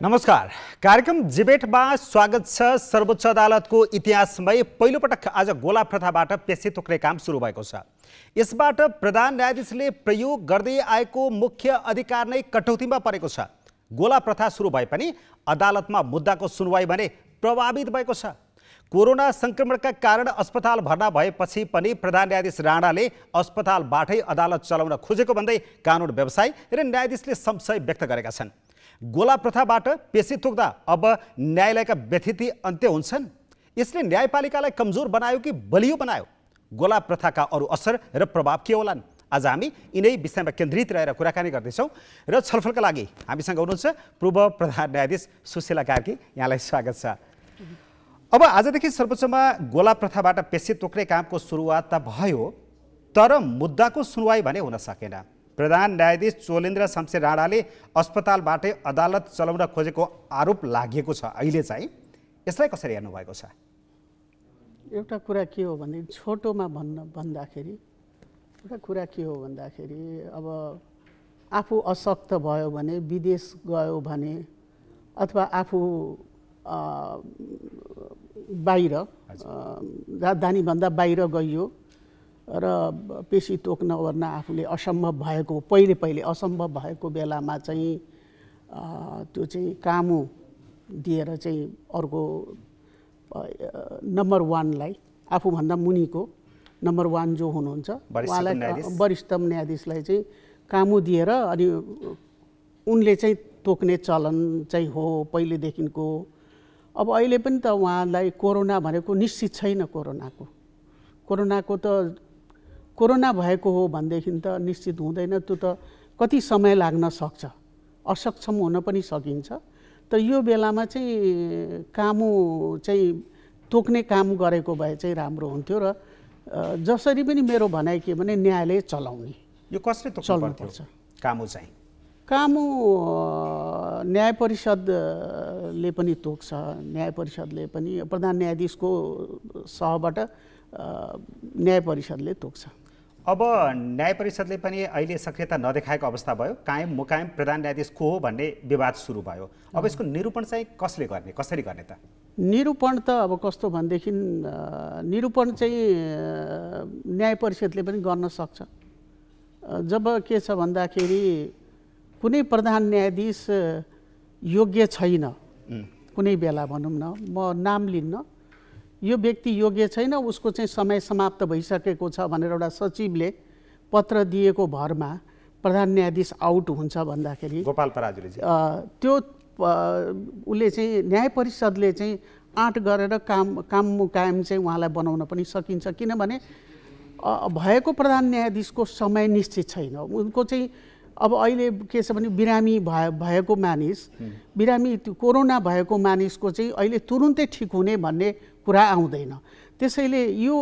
नमस्कार। कार्यक्रम जिबेटमा स्वागत सर्वोच्च अदालतको इतिहासमै पहिलोपटक आज गोला प्रथाबाट पेशी तोक्ने काम सुरु भएको छ। यसबाट प्रधान न्यायाधीशले प्रयोग गर्दै आएको मुख्य अधिकार नै कटौतीमा परेको छ। गोला प्रथा सुरु भए पनि अदालतमा मुद्दाको सुनवाई भने प्रभावित भएको छ। कोरोना सङ्क्रमणका कारण अस्पताल भर्ना भएपछि पनि प्रधान न्यायाधीश राणाले अस्पतालबाटै अदालत चलाउन खोजेको भन्दै कानुन व्यवसाय र न्यायाधीशले संशय व्यक्त गरेका गोला प्रथाबाट पेशी तोक्दा अब न्यायालयका व्यथिति अन्त्य हुन्छन्। यसले न्यायपालिकालाई कमजोर बनायो कि बलियो बनायो? गोला प्रथाका अरू असर र प्रभाव के होलान्? आज हामी यिनै विषयमा केन्द्रित रहेर कुराकानी गर्दैछौँ र छलफलका लागि हामीसँग हुनुहुन्छ पूर्व प्रधान न्यायाधीश सुशीला कार्की यहाँलाई स्वागत छ। अब आजदेखि सर्वोच्चमा गोला प्रथाबाट पेशी तोक्ने कामको सुरुवात त भयो तर मुद्दाको सुनवाई भने हुन सकेन। प्रधान न्यायाधीश चोलेन्द्र शमशेर राणाले अस्पतालबाटै अदालत चलाउन खोजेको आरोप लागेको छ। अहिले चाहिँ यसलाई कसरी हेर्नुभएको छ? एउटा कुरा के हो भने छोटोमा भन्न भन्दाखेरि एउटा कुरा के हो भन्दाखेरि अब आफू अशक्त भयो भने विदेश गयो भने अथवा आफू बाहिर राजधानीभन्दा बाहिर गइयो र पेसी तोक्न ओर्न आफूले असम्भव भएको पहिले पहिले असम्भव भएको बेलामा चाहिँ त्यो चाहिँ कामु दिएर चाहिँ अर्को नम्बर वानलाई आफूभन्दा मुनिको नम्बर वान जो हुनुहुन्छ उहाँलाई वरिष्ठ न्यायाधीशलाई चाहिँ कामु दिएर अनि उनले चाहिँ तोक्ने चलन चाहिँ हो पहिलेदेखिको। अब अहिले पनि त उहाँलाई कोरोना भनेको निश्चित छैन कोरोनाको। कोरोनाको त कोरोना भएको हो भनेदेखि त निश्चित हुँदैन। त्यो त कति समय लाग्न सक्छ? असक्षम हुन पनि सकिन्छ। त यो बेलामा चाहिँ कामु चाहिँ तोक्ने काम गरेको भए चाहिँ राम्रो हुन्थ्यो र जसरी पनि मेरो भनाइ के भने न्यायालय चलाउने। यो कसले चल्नुपर्छ। कामु चाहिँ? कामु न्याय परिषदले पनि तोक्छ। न्याय परिषदले पनि प्रधान न्यायाधीशको सहबाट न्याय परिषदले तोक्छ। अब न्याय परिषदले पनि अहिले सक्रियता नदेखाएको अवस्था भयो। कायम मुकायम प्रधान न्यायाधीश को हो भन्ने विवाद सुरु भयो। अब यसको निरूपण चाहिँ कसले गर्ने कसरी गर्ने त? निरूपण त अब कस्तो भनेदेखि निरूपण चाहिँ न्याय परिषदले पनि गर्न सक्छ। जब के छ भन्दाखेरि कुनै प्रधान न्यायाधीश योग्य छैन। कुनै बेला भनौँ न म नाम लिन्न। यो व्यक्ति योग्य छैन उसको चाहिँ समय समाप्त भइसकेको छ भनेर एउटा सचिवले पत्र दिएको भरमा प्रधान न्यायाधीश आउट हुन्छ भन्दाखेरि गोपाल पराजुले त्यो उसले चाहिँ न्याय परिषदले चाहिँ आँट गरेर काम काम कायम चाहिँ उहाँलाई बनाउन पनि सकिन्छ। किनभने भएको प्रधान न्यायाधीशको समय निश्चित छैन। उनको चाहिँ अब अहिले के छ भने बिरामी भए भएको मानिस बिरामी कोरोना भएको मानिसको चाहिँ अहिले तुरुन्तै ठिक हुने भन्ने कुरा आउँदैन। त्यसैले यो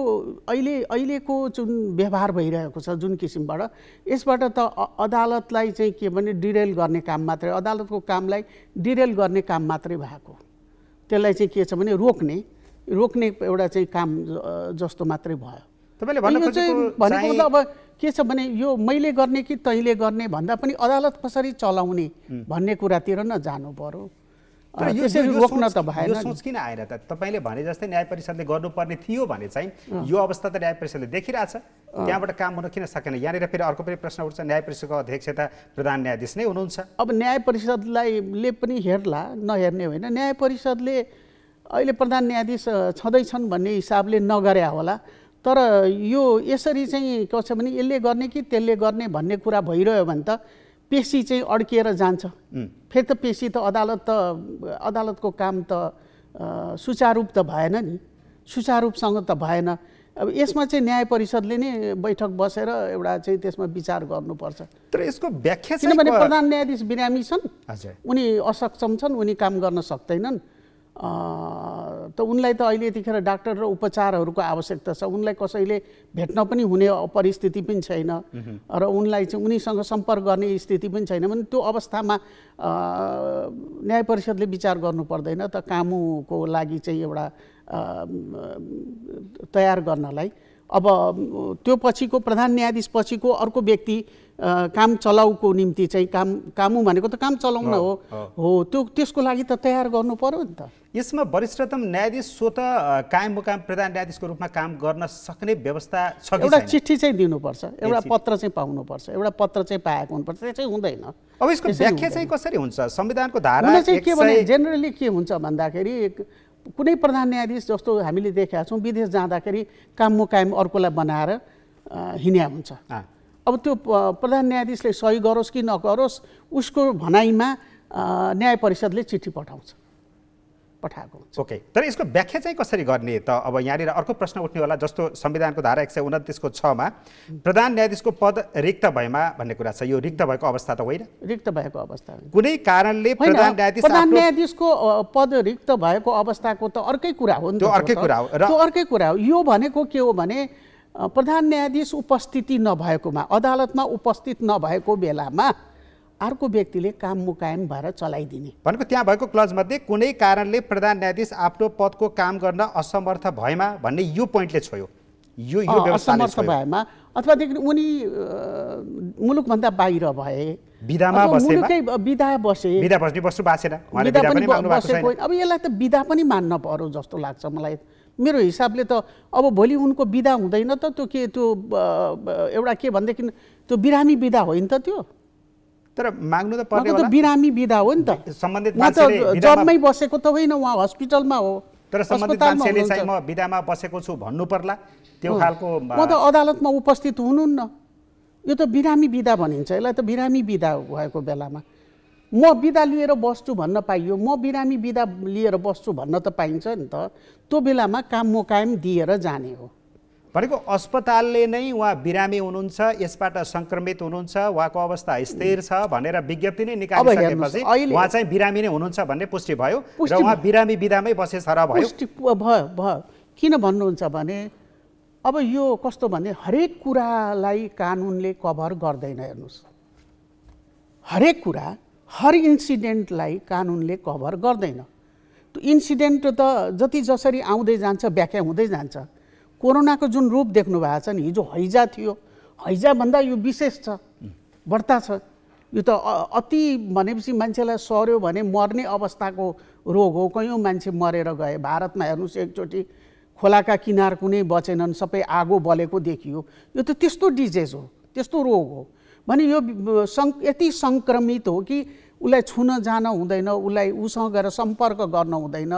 अहिले अहिलेको जुन व्यवहार भइरहेको छ जुन किसिमबाट यसबाट त अदालतलाई चाहिँ के भने डिरेल गर्ने काम मात्रै अदालतको कामलाई डिरेल गर्ने काम मात्रै भएको। त्यसलाई चाहिँ के छ भने रोक्ने रोक्ने एउटा चाहिँ काम जस्तो मात्रै भयो। तपाईँले भनेको त अब के छ भने यो मैले गर्ने कि तैँले गर्ने भन्दा पनि अदालत कसरी चलाउने भन्ने कुरातिर न जानु पर्यो रोक्न त भएन यो सोच किन आएर त? तपाईँले भने जस्तै न्याय परिषदले गर्नुपर्ने थियो भने चाहिँ यो अवस्था त न्याय परिषदले देखिरहेछ। त्यहाँबाट काम हुन किन सकेन? यहाँनिर फेरि अर्को पनि प्रश्न उठ्छ। न्याय परिषदको अध्यक्षता प्रधान न्यायाधीश नै हुनुहुन्छ। अब न्याय परिषदलाई पनि हेर्ला नहेर्ने होइन। न्याय परिषदले अहिले प्रधान न्यायाधीश छँदैछन् भन्ने हिसाबले नगरे होला। तर यो यसरी चाहिँ कसो भने यसले गर्ने कि त्यसले गर्ने भन्ने कुरा भइरह्यो भने त पेसी चाहिँ अड्किएर जान्छ। फेरि त पेसी त अदालत त अदालतको काम त सुचारूप त भएन नि। सुचारूपसँग त भएन। अब यसमा चाहिँ न्याय परिषदले नै बैठक बसेर एउटा चाहिँ त्यसमा विचार गर्नुपर्छ। तर यसको व्याख्या किनभने प्रधान न्यायाधीश बिरामी छन्। उनी असक्षम छन् उनी काम गर्न सक्दैनन्। त उनलाई त अहिले यतिखेर डाक्टर र उपचारहरूको आवश्यकता छ। उनलाई कसैले भेट्न पनि हुने परिस्थिति पनि छैन। र उनलाई चाहिँ उनीसँग सम्पर्क गर्ने स्थिति पनि छैन भने त्यो अवस्थामा न्याय परिषदले विचार गर्नु पर्दैन। त कामुको लागि चाहिँ एउटा तयार गर्नलाई अब त्यो पछिको प्रधान न्यायाधीश पछिको अर्को व्यक्ति काम चलाउको निम्ति चाहिँ काम कामु भनेको त काम चलाउन हो, हो त्यो त्यसको लागि त तयार गर्नु पर्यो नि त यसमा वरिष्ठतम न्यायाधीश स्वत कायम मुकाम प्रधान न्यायाधीशको रूपमा काम गर्न सक्ने व्यवस्था छ कि एउटा? चिठी चाहिँ दिनुपर्छ एउटा। पत्र चाहिँ पाउनुपर्छ एउटा पत्र चाहिँ पाएको हुनुपर्छ त्यो चाहिँ हुँदैन अब यसको व्याख्या। चाहिँ कसरी हुन्छ संविधानको धारा चाहिँ के भने जेनरली के हुन्छ भन्दाखेरि कुनै प्रधान न्यायाधीश जस्तो हामीले देखेका छौँ विदेश जाँदाखेरि काम मुकायम अर्कोलाई बनाएर हिँड्या हुन्छ। अब त्यो प्रधान न्यायाधीशले सही गरोस् कि नगरोस् उसको भनाइमा न्याय परिषदले चिठी पठाउँछ। पठाएको हुन्छ ओके तर यसको व्याख्या चाहिँ कसरी गर्ने त अब यहाँनिर अर्को प्रश्न उठ्ने होला जस्तो संविधानको धारा एक सय उन्तिसको छमा प्रधान न्यायाधीशको पद रिक्त भएमा भन्ने कुरा छ यो रिक्त भएको अवस्था त होइन रिक्त भएको अवस्था। कुनै कारणले प्रधान न्यायाधीश प्रधान न्यायाधीशको पद रिक्त भएको अवस्थाको त अर्कै कुरा हो नि त्यो अर्कै। कुरा हो। र- अर्कै कुरा हो यो भनेको के हो भने प्रधान न्यायाधीश उपस्थिति नभएकोमा अदालतमा उपस्थित नभएको बेलामा अर्को व्यक्तिले काम मुकायम भएर चलाइदिने। भनेको त्यहाँ भएको क्लजमध्ये कुनै कारणले प्रधान न्यायाधीश आफ्नो पदको काम गर्न असमर्थ भएमा भन्ने यो पोइन्टले छोयो। यो यो असमर्थ भएमा अथवादेखि उनी मुलुकभन्दा बाहिर भए। विधामा विधा बसे। विधा बस्ने बस्नु विधा पनि बसेको होइन। अब यसलाई त बिदा पनि मान्न पर्यो जस्तो लाग्छ मलाई। मेरो हिसाबले त अब भोलि उनको बिदा हुँदैन त त्यो के त्यो एउटा के भनेदेखि त्यो बिरामी बिदा हो नि त त्यो। तर माग्नु त पर्ने त बिरामी बिदा हो नि त। सम्बन्धित जबमै बसेको त होइन उहाँ हस्पिटलमा हो तर सम्बन्धित मान्छेले। चाहिँ म बिदामा बसेको छु भन्नु पर्ला। त्यो खालको उहाँ त अदालतमा उपस्थित हुनुहुन्न। यो त बिरामी बिदा भनिन्छ। यसलाई त बिरामी बिदा भएको बेलामा। म बिदा लिएर बस्छु भन्न पाइयो। म बिरामी बिदा लिएर बस्छु भन्न त पाइन्छ नि त। त्यो बेलामा काम मोकायम दिएर जाने हो। भनेको अस्पतालले नै उहाँ बिरामी हुनुहुन्छ यसबाट सङ्क्रमित हुनुहुन्छ उहाँको अवस्था स्थिर छ भनेर विज्ञप्ति नै निकालिसकेपछि उहाँ चाहिँ बिरामी नै हुनुहुन्छ भन्ने पुष्टि भयो र उहाँ बिरामी बिदामै बसे सर भयो। भयो भयो किन भन्नुहुन्छ भने अब यो कस्तो भने हरेक कुरालाई कानुनले कभर गर्दैन हेर्नुहोस्। हरेक कुरा हर इन्सिडेन्टलाई कानुनले कभर गर्दैन। त्यो इन्सिडेन्ट त जति जसरी आउँदै जान्छ व्याख्या हुँदै जान्छ। कोरोनाको जुन रूप देख्नु भएको छ नि हिजो हैजा थियो। हैजाभन्दा यो विशेष छ बढ्ता छ। यो त अति भनेपछि मान्छेलाई सर्यो भने मर्ने अवस्थाको रोग हो। कयौँ मान्छे मरेर गए। भारतमा हेर्नुहोस् एकचोटि खोलाका किनार कुनै बचेनन् सबै आगो बलेको देखियो। यो त त्यस्तो डिजेज हो त्यस्तो रोग हो। भने यो सङ् यति सङ्क्रमित हो कि उसलाई छुन जान हुँदैन उसलाई उसँग गएर सम्पर्क गर्न हुँदैन।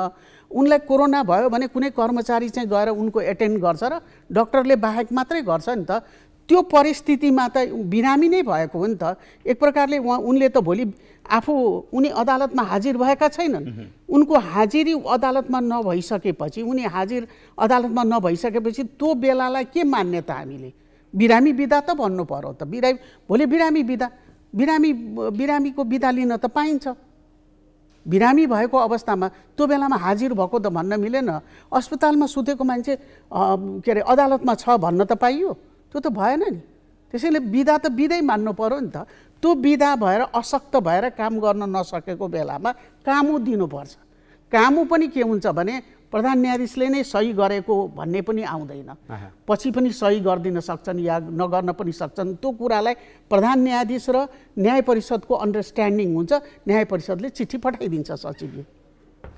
उनलाई कोरोना भयो भने कुनै कर्मचारी चाहिँ गएर उनको एटेन्ड गर्छ र डक्टरले बाहेक मात्रै गर्छ नि त। त्यो परिस्थितिमा त बिरामी नै भएको हो नि त। एक प्रकारले उहाँ उनले त भोलि आफू उनी अदालतमा हाजिर भएका छैनन्। उनको हाजिरी अदालतमा नभइसकेपछि उनी हाजिर अदालतमा नभइसकेपछि त्यो बेलालाई के मान्ने त हामीले? बिरामी बिदा त भन्नु पर्यो त। बिरामी भोलि बिरामी बिदा बिरामी बिरामीको बिदा लिन त पाइन्छ। बिरामी भएको अवस्थामा त्यो बेलामा हाजिर भएको त भन्न मिलेन। अस्पतालमा सुतेको मान्छे के अरे अदालतमा छ भन्न त पाइयो। त्यो त भएन नि। त्यसैले बिदा त बिदै मान्नु पर्यो नि त। त्यो बिदा भएर असक्त भएर काम गर्न नसकेको बेलामा कामु दिनुपर्छ। कामु पनि के हुन्छ भने प्रधान न्यायाधीशले नै सही गरेको भन्ने पनि आउँदैन। पछि पनि सही गरिदिन सक्छन् या नगर्न पनि सक्छन् त्यो कुरालाई प्रधान न्यायाधीश र न्याय परिषदको अन्डरस्ट्यान्डिङ हुन्छ। न्याय परिषदले चिठी पठाइदिन्छ सचिवले।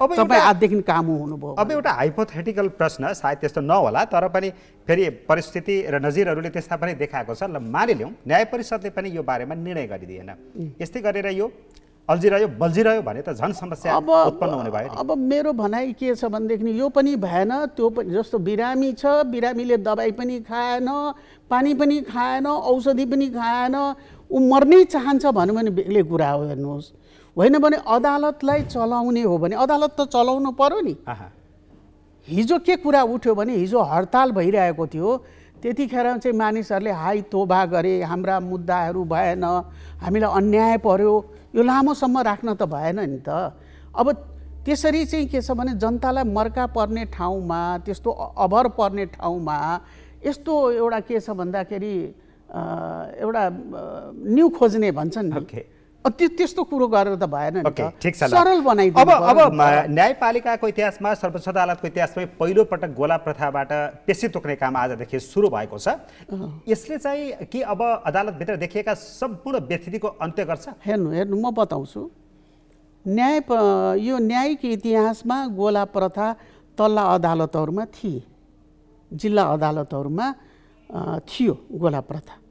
अब तपाईँ आजदेखि काम हुनुभयो अब एउटा हाइपोथेटिकल प्रश्न सायद त्यस्तो नहोला तर पनि फेरि परिस्थिति र नजिरहरूले त्यस्ता पनि देखाएको छ। ल मानिलिउँ न्याय परिषदले पनि यो बारेमा निर्णय गरिदिएन। यस्तै गरेर यो अल्झिरह्यो बल्झिरह्यो भने त झन् समस्या अब उत्पन्न हुने भयो अब मेरो भनाइ के छ भनेदेखि यो पनि भएन त्यो पनि जस्तो बिरामी छ बिरामीले दबाई पनि खाएन पानी पनि खाएन औषधि पनि खाएन ऊ मर्नै चाहन्छ भन्यो भने बेग्लै कुरा हो हेर्नुहोस्। होइन भने अदालतलाई चलाउने हो भने अदालत त चलाउनु पर्यो नि। हिजो के कुरा उठ्यो भने हिजो हडताल भइरहेको थियो। त्यतिखेर चाहिँ मानिसहरूले हाई तोबा गरे हाम्रा मुद्दाहरू भएन हामीलाई अन्याय पर्यो। यो लामोसम्म राख्न त भएन नि त। अब त्यसरी चाहिँ के छ भने जनतालाई मर्का पर्ने ठाउँमा त्यस्तो अभर पर्ने ठाउँमा यस्तो एउटा के छ भन्दाखेरि एउटा न्यु खोज्ने भन्छन् नि। त्यस्तो कुरो गरेर त भएन। सरल बनाइदिनु अब न्यायपालिकाको इतिहासमा सर्वोच्च अदालतको इतिहासमै पहिलो पटक गोला प्रथाबाट पेसी तोक्ने काम आजदेखि सुरु भएको छ। यसले चाहिँ के अब अदालतभित्र देखिएका सम्पूर्ण व्यथितिको अन्त्य गर्छ? हेर्नु हेर्नु म बताउँछु। न्याय यो न्यायिक इतिहासमा गोला प्रथा तल्ला अदालतहरूमा थिए। जिल्ला अदालतहरूमा थियो गोला प्रथा।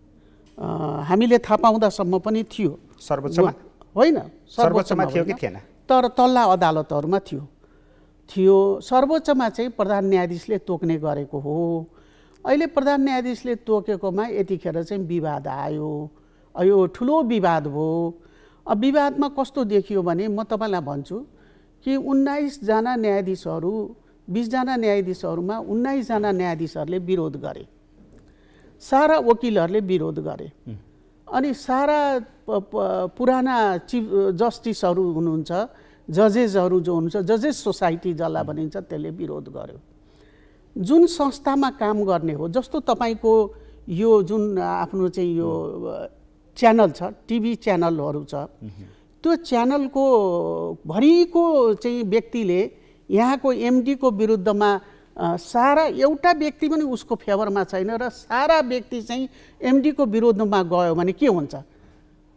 हामीले थाहा पाउँदासम्म पनि थियो। सर्वोच्चमा? होइन सर्वोच्चमा थियो कि। थिएन? तर तल्ला अदालतहरूमा थियो। थियो। सर्वोच्चमा चाहिँ प्रधान न्यायाधीशले तोक्ने गरेको हो। अहिले प्रधान न्यायाधीशले तोकेकोमा यतिखेर चाहिँ विवाद आयो। यो ठुलो विवाद भयो अब विवादमा कस्तो देखियो भने म तपाईँलाई भन्छु कि उन्नाइसजना न्यायाधीशहरू बिसजना न्यायाधीशहरूमा उन्नाइसजना न्यायाधीशहरूले विरोध गरे। सारा वकिलहरूले विरोध गरे। अनि सारा पुराना चिफ जस्टिसहरू हुनुहुन्छ जजेसहरू जो हुनुहुन्छ जजेस सोसाइटी जसलाई भनिन्छ त्यसले विरोध गर्यो। जुन संस्थामा काम गर्ने हो जस्तो तपाईँको यो जुन आफ्नो चाहिँ यो च्यानल छ टिभी च्यानलहरू छ त्यो च्यानलको भरिको चाहिँ व्यक्तिले यहाँको एमडीको विरुद्धमा सारा एउटा व्यक्ति पनि उसको फेभरमा छैन र सारा व्यक्ति चाहिँ एमडीको विरुद्धमा गयो भने के हुन्छ?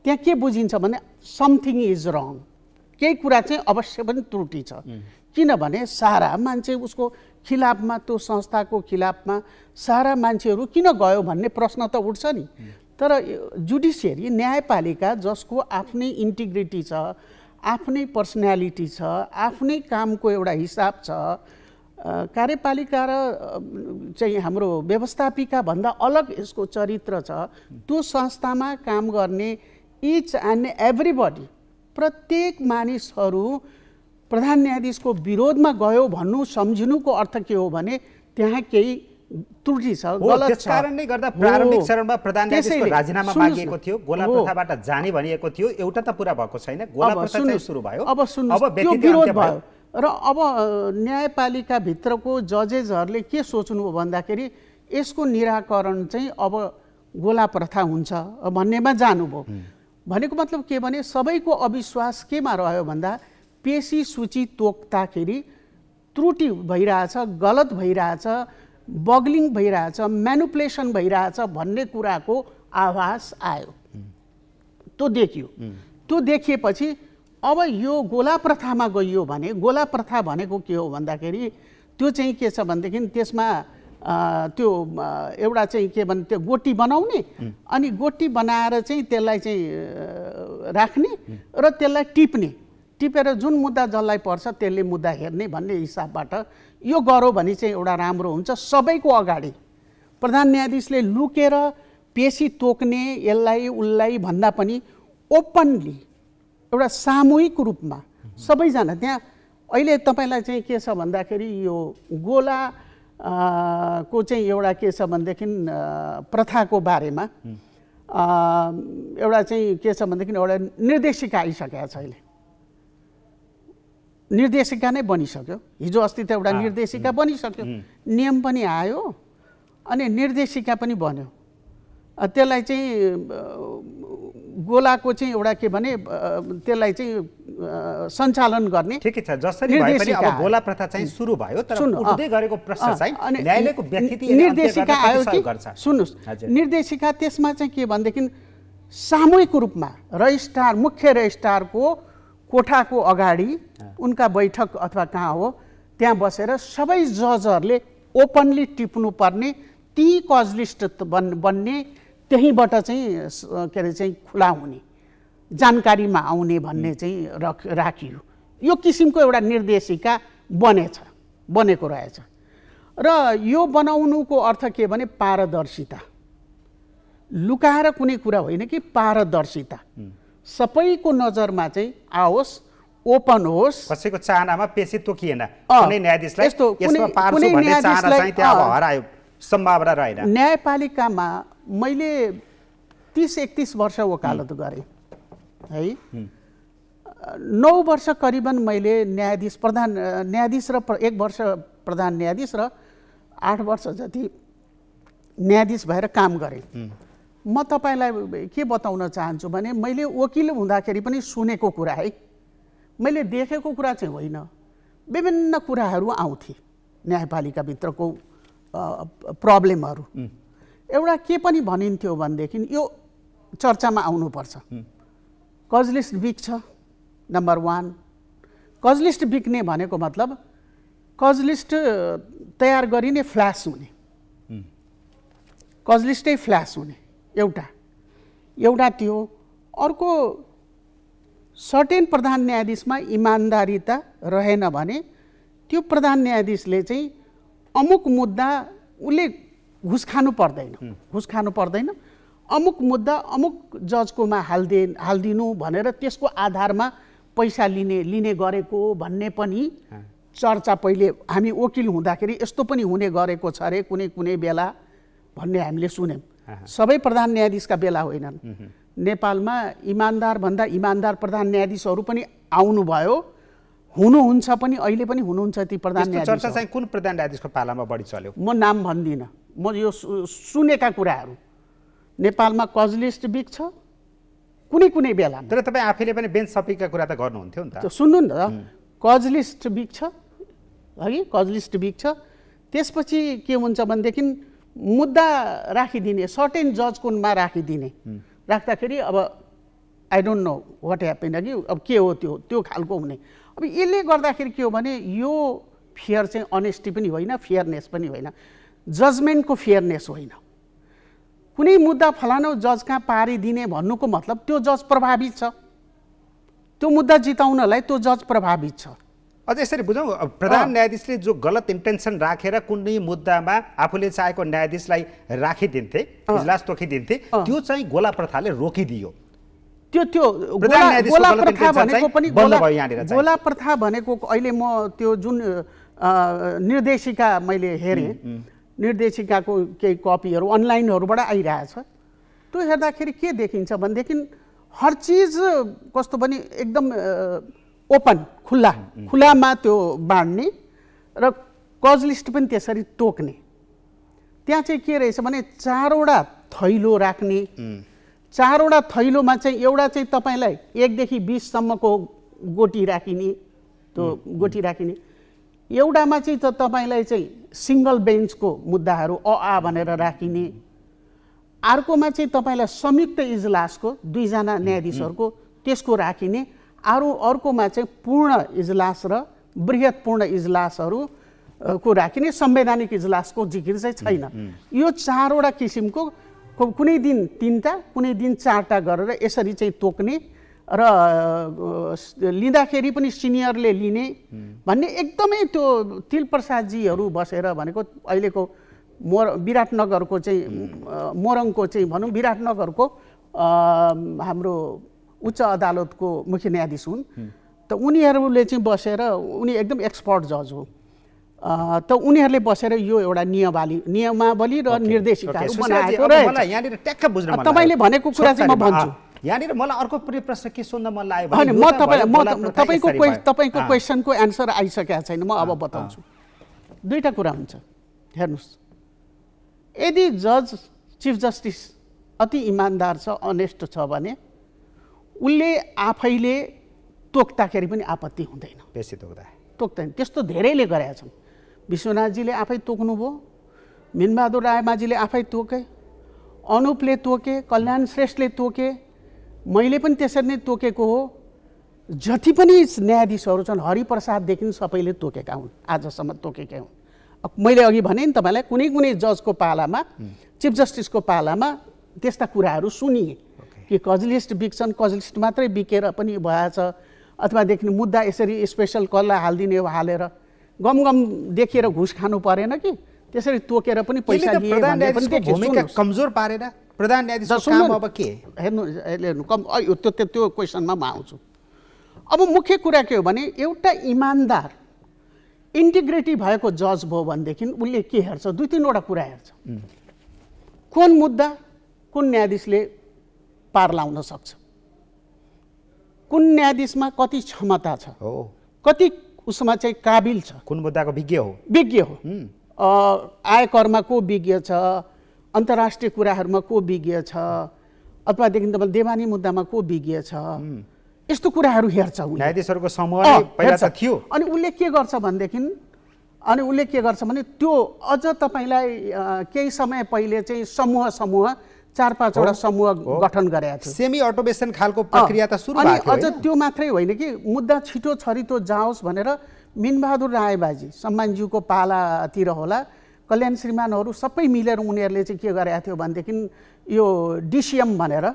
त्यहाँ के बुझिन्छ भने समथिङ इज रङ केही कुरा चाहिँ अवश्य पनि त्रुटि छ। किनभने सारा मान्छे उसको खिलाफमा त्यो संस्थाको खिलाफमा सारा मान्छेहरू किन गयो भन्ने प्रश्न त उठ्छ नि। तर जुडिसियरी न्यायपालिका जसको आफ्नै इन्टिग्रिटी छ आफ्नै पर्सनालिटी छ आफ्नै कामको एउटा हिसाब छ कार्यपालिका र चाहिँ हाम्रो व्यवस्थापिका भन्दा अलग यसको चरित्र छ। त्यो संस्थामा काम गर्ने इच एन्ड एभ्रिबडी प्रत्येक मानिसहरू प्रधान न्यायाधीशको विरोधमा गयो भन्नु सम्झिनुको अर्थ के हो भने त्यहाँ केही त्रुटि छ गलत छ। त्यसकारणले गर्दा प्रारम्भिक। चरणमा प्रधान न्यायाधीशको राजीनामा मागिएको। थियो गोला। प्रथाबाट जाने भनिएको थियो एउटा त पुरा भएको छैन गोला अब प्रथा सुरु भयो। अब त्यो व्यथिति विरोध भयो। र अब न्यायपालिकाभित्रको जजेसहरूले के सोच्नु हो भन्दाखेरि यसको निराकरण चाहिँ अब गोला प्रथा हुन्छ भन्नेमा जानुभयो। भनेको मतलब के भने सबैको अविश्वास केमा रह्यो भन्दा पेसी सूची तोक्दाखेरि त्रुटि भइरहेछ गलत भइरहेछ बगलिङ भइरहेछ म्यानुपुलेसन भइरहेछ भन्ने कुराको आभास आयो। त्यो देखियो। त्यो देखिएपछि अब यो गोला प्रथामा गइयो भने गोला प्रथा भनेको के हो भन्दाखेरि त्यो चाहिँ के छ भनेदेखि त्यसमा त्यो एउटा चाहिँ के भने त्यो गोटी बनाउने अनि गोटी बनाएर चाहिँ त्यसलाई चाहिँ राख्ने र त्यसलाई टिप्ने। टिपेर जुन मुद्दा जसलाई पर्छ त्यसले मुद्दा हेर्ने भन्ने हिसाबबाट यो गऱ्यो भने चाहिँ एउटा राम्रो हुन्छ। सबैको अगाडि प्रधान न्यायाधीशले लुकेर पेसी तोक्ने यसलाई उसलाई भन्दा पनि ओपनली एउटा सामूहिक रूपमा सबैजना त्यहाँ अहिले तपाईँलाई चाहिँ के छ भन्दाखेरि यो गोला अ, को चाहिँ एउटा के छ भनेदेखि प्रथाको बारेमा एउटा चाहिँ के छ भनेदेखि एउटा निर्देशिका आइसकेको छ अहिले। निर्देशिका नै बनिसक्यो। हिजो अस्ति त एउटा निर्देशिका बनिसक्यो। नियम पनि आयो अनि निर्देशिका पनि बन्यो। त्यसलाई चाहिँ गोलाको चाहिँ एउटा के भने त्यसलाई चाहिँ सञ्चालन गर्ने ठिकै छ। जसरी भए पनि अब गोला प्रथा चाहिँ सुरु भयो तर उठ्दै गरेको प्रश्न चाहिँ न्यायालयको व्यक्ति निर्देशिका आयो कि? सुन्नुहोस्। निर्देशिका त्यसमा चाहिँ के भनेदेखि सामूहिक रूपमा रजिस्ट्रार मुख्य रजिस्ट्रारको कोठाको अगाडि उनका बैठक अथवा कहाँ हो त्यहाँ बसेर सबै जजहरूले ओपनली टिप्नुपर्ने ती कज लिस्ट बन् बन्ने त्यहीँबाट चाहिँ के अरे चाहिँ खुला हुने जानकारीमा आउने भन्ने चाहिँ रख राखियो। यो किसिमको एउटा निर्देशिका बनेछ बनेको रहेछ। र यो बनाउनुको अर्थ के भने पारदर्शिता। लुकाएर कुनै कुरा होइन कि पारदर्शिता। सबैको नजरमा चाहिँ आओस् ओपन होस्। कसैको चाहनामा पेशी तोकिएन। कुनै न्यायाधीशलाई यसमा पार्छु भन्ने चाहना चाहिँ त्यहाँ। हरायो सम्भावना रहेन। न्यायपालिकामा मैले तिस एकतिस वर्ष वकालत गरेँ है? नौ वर्ष करिबन मैले न्यायाधीश प्रधान न्यायाधीश र एक वर्ष प्रधान न्यायाधीश र आठ वर्ष जति न्यायाधीश भएर काम गरेँ। म तपाईँलाई के बताउन चाहन्छु भने मैले वकिल हुँदाखेरि पनि सुनेको कुरा है। मैले देखेको कुरा चाहिँ होइन। विभिन्न कुराहरू आउँथे न्यायपालिकाभित्रको प्रब्लमहरू। एउटा के पनि भनिन्थ्यो भनेदेखि यो चर्चामा आउनुपर्छ। कजलिस्ट बिग्छ नम्बर वान। कजलिस्ट बिग्ने भनेको मतलब कजलिस्ट तयार गरिने फ्ल्यास हुने। कजलिस्टै फ्ल्यास हुने एउटा। एउटा त्यो। अर्को सर्टेन प्रधान न्यायाधीशमा इमान्दारिता रहेन भने त्यो प्रधान न्यायाधीशले चाहिँ अमुक मुद्दा उसले घुस खानु पर्दैन। घुस खानु पर्दैन। अमुक मुद्दा अमुक जजकोमा हालिदे हालिदिनु भनेर त्यसको आधारमा पैसा लिने लिने गरेको भन्ने पनि चर्चा पहिले हामी वकिल हुँदाखेरि यस्तो पनि हुने गरेको छ अरे कुनै कुनै बेला भन्ने हामीले सुन्यौँ। सबै प्रधान न्यायाधीशका बेला होइनन्। नेपालमा इमान्दार भन्दा इमान्दार प्रधान न्यायाधीशहरू पनि आउनुभयो। हुनुहुन्छ पनि अहिले पनि हुनुहुन्छ ती प्रधान त्यस्तो चर्चा न्यायाधीश चाहिँ कुन प्रधान न्यायाधीशको पालामा बढी चल्यो? म नाम भन्दिनँ। म यो सुनेका कुराहरू। नेपालमा कजलिस्ट छ कुनै कुनै बेलामा तर तपाईँ आफैले पनि बेन्च सपिङका कुरा त गर्नुहुन्थ्यो नि त। सुन्नु नि त। कजलिस्ट बिग छ हगि कजलिस्ट छ त्यसपछि के हुन्छ भनेदेखि मुद्दा राखिदिने सर्टेन जजकोमा राखिदिने। राख्दाखेरि अब I don't know what happen कि अब के हो त्यो त्यो खालको हुने। अब यसले गर्दाखेरि के हो भने यो फेयर चाहिँ अनेस्टी पनि होइन फेयरनेस पनि होइन। जजमेन्टको फेयरनेस होइन। कुनै मुद्दा फलानु जज कहाँ पारिदिने भन्नुको मतलब त्यो जज प्रभावित छ। त्यो मुद्दा जिताउनलाई त्यो जज प्रभावित छ। अझ यसरी बुझौँ प्रधान न्यायाधीशले जो गलत इन्टेन्सन राखेर कुनै मुद्दामा आफूले चाहेको न्यायाधीशलाई राखिदिन्थे इजलास तोकिदिन्थे त्यो चाहिँ गोला प्रथाले रोकिदियो। त्यो त्यो गोला प्रथा भनेको पनि गोला प्रथा भनेको अहिले म त्यो जुन निर्देशिका मैले हेरेँ निर्देशिकाको केही कपीहरू अनलाइनहरूबाट आइरहेछ। त्यो हेर्दाखेरि के देखिन्छ भनेदेखि हर चिज कस्तो भने एकदम ओपन खुल्ला खुलामा त्यो बाँड्ने र कज लिस्ट पनि त्यसरी तोक्ने। त्यहाँ चाहिँ के रहेछ भने चारवटा थैलो राख्ने। चारवटा थैलोमा चाहिँ एउटा चाहिँ तपाईँलाई एकदेखि बिससम्मको गोटी राखिने त्यो गोटी राखिने। एउटामा चाहिँ त तपाईँलाई चाहिँ सिङ्गल बेन्चको मुद्दाहरू अ आ भनेर राखिने। अर्कोमा चाहिँ तपाईँलाई संयुक्त इजलासको दुईजना न्यायाधीशहरूको त्यसको राखिने। अरू अर्कोमा चाहिँ पूर्ण इजलास र बृहत पूर्ण इजलासहरू को राखिने। संवैधानिक इजलासको जिकिर चाहिँ छैन। यो चारवटा किसिमको कुनै दिन तिनवटा कुनै दिन चारवटा गरेर यसरी चाहिँ तोक्ने र लिँदाखेरि पनि सिनियरले लिने भन्ने एकदमै त्यो तिल प्रसादजीहरू बसेर भनेको अहिलेको मोर विराटनगरको चाहिँ मोरङको चाहिँ भनौँ विराटनगरको हाम्रो उच्च अदालतको मुख्य न्यायाधीश हुन्। त उनीहरूले चाहिँ बसेर उनी एकदम एक्सपर्ट जज हो। त उनीहरूले बसेर यो एउटा नियमावली नियमावली र निर्देशिकाहरू बनाएको मन तपाईँले। भनेको कुरा चाहिँ म भन्छु। यहाँनिर मलाई अर्को प्रश्न के सोध्न मन लाग्यो भने म त तपाईँलाई भयो, म तपाईँको। तपाईँको क्वेसनको एन्सर आइसकेको छैन म अब बताउँछु। दुईवटा कुरा हुन्छ। हेर्नुहोस्। यदि जज चिफ जस्टिस अति इमान्दार छ अनेस्ट छ भने उसले आफैले तोक्दाखेरि पनि आपत्ति हुँदैन। बेसी दुख्दा तोक्दैन। त्यस्तो धेरैले गरेका छन्। विश्वनाथजीले आफै तोक्नुभयो मिनबहादुर रायमाझीले आफै तोके अनुपले तोके कल्याण श्रेष्ठले तोके मैले पनि त्यसरी नै तोकेको हो। जति पनि न्यायाधीशहरू छन् हरिप्रसाददेखि सबैले तोकेका हुन् आजसम्म तोकेकै हुन्। मैले अघि भने नि तपाईँलाई कुनै कुनै जजको पालामा चिफ जस्टिसको पालामा त्यस्ता कुराहरू सुनिए कि कजलिस्ट बिक्छन् कजलिस्ट मात्रै बिकेर पनि भएछ अथवादेखि मुद्दा यसरी स्पेसल कसलाई हालिदिने हो हालेर गम गम देखेर घुस खानु परेन कि त्यसरी तोकेर पनि पैसा। कमजोर पारेर प्रधान न्यायाधीशको सुन्नु काम। अब के? हेर्नु हेर्नु कम त्यो त्यो क्वेसनमा म आउँछु। अब मुख्य कुरा के हो भने एउटा इमान्दार इन्टिग्रिटी भएको जज भयो भनेदेखि उसले के हेर्छ? दुई तिनवटा कुरा हेर्छ। कुन मुद्दा कुन न्यायाधीशले पार लाउन सक्छ? कुन न्यायाधीशमा कति क्षमता छ? हो। कति उसमा चाहिँ काबिल छ? कुन मुद्दाको विज्ञ हो? विज्ञ हो। अ, आयकरमा को विज्ञ छ? अन्तर्राष्ट्रिय कुराहरूमा को विज्ञ छ? अथवादेखि तपाईँ देवानी मुद्दामा को विज्ञ छ? यस्तो कुराहरू हेर्छ न्यायाधीशहरूको समूह। थियो। अनि उसले के गर्छ भनेदेखि अनि उसले के गर्छ भने त्यो अझ तपाईँलाई केही समय पहिले चाहिँ समूह समूह चार पाँचवटा समूह गठन गरेका थियो। सेमी अटोमेसन खालको प्रक्रिया त सुरु अनि अझ? त्यो मात्रै होइन कि मुद्दा छिटो छरितो जाओस् भनेर मिनबहादुर रायबाजी सम्मानज्यूको पालातिर होला कल्याण श्रीमानहरू सबै मिलेर उनीहरूले चाहिँ के गरेका थियो भनेदेखि यो डिसिएम भनेर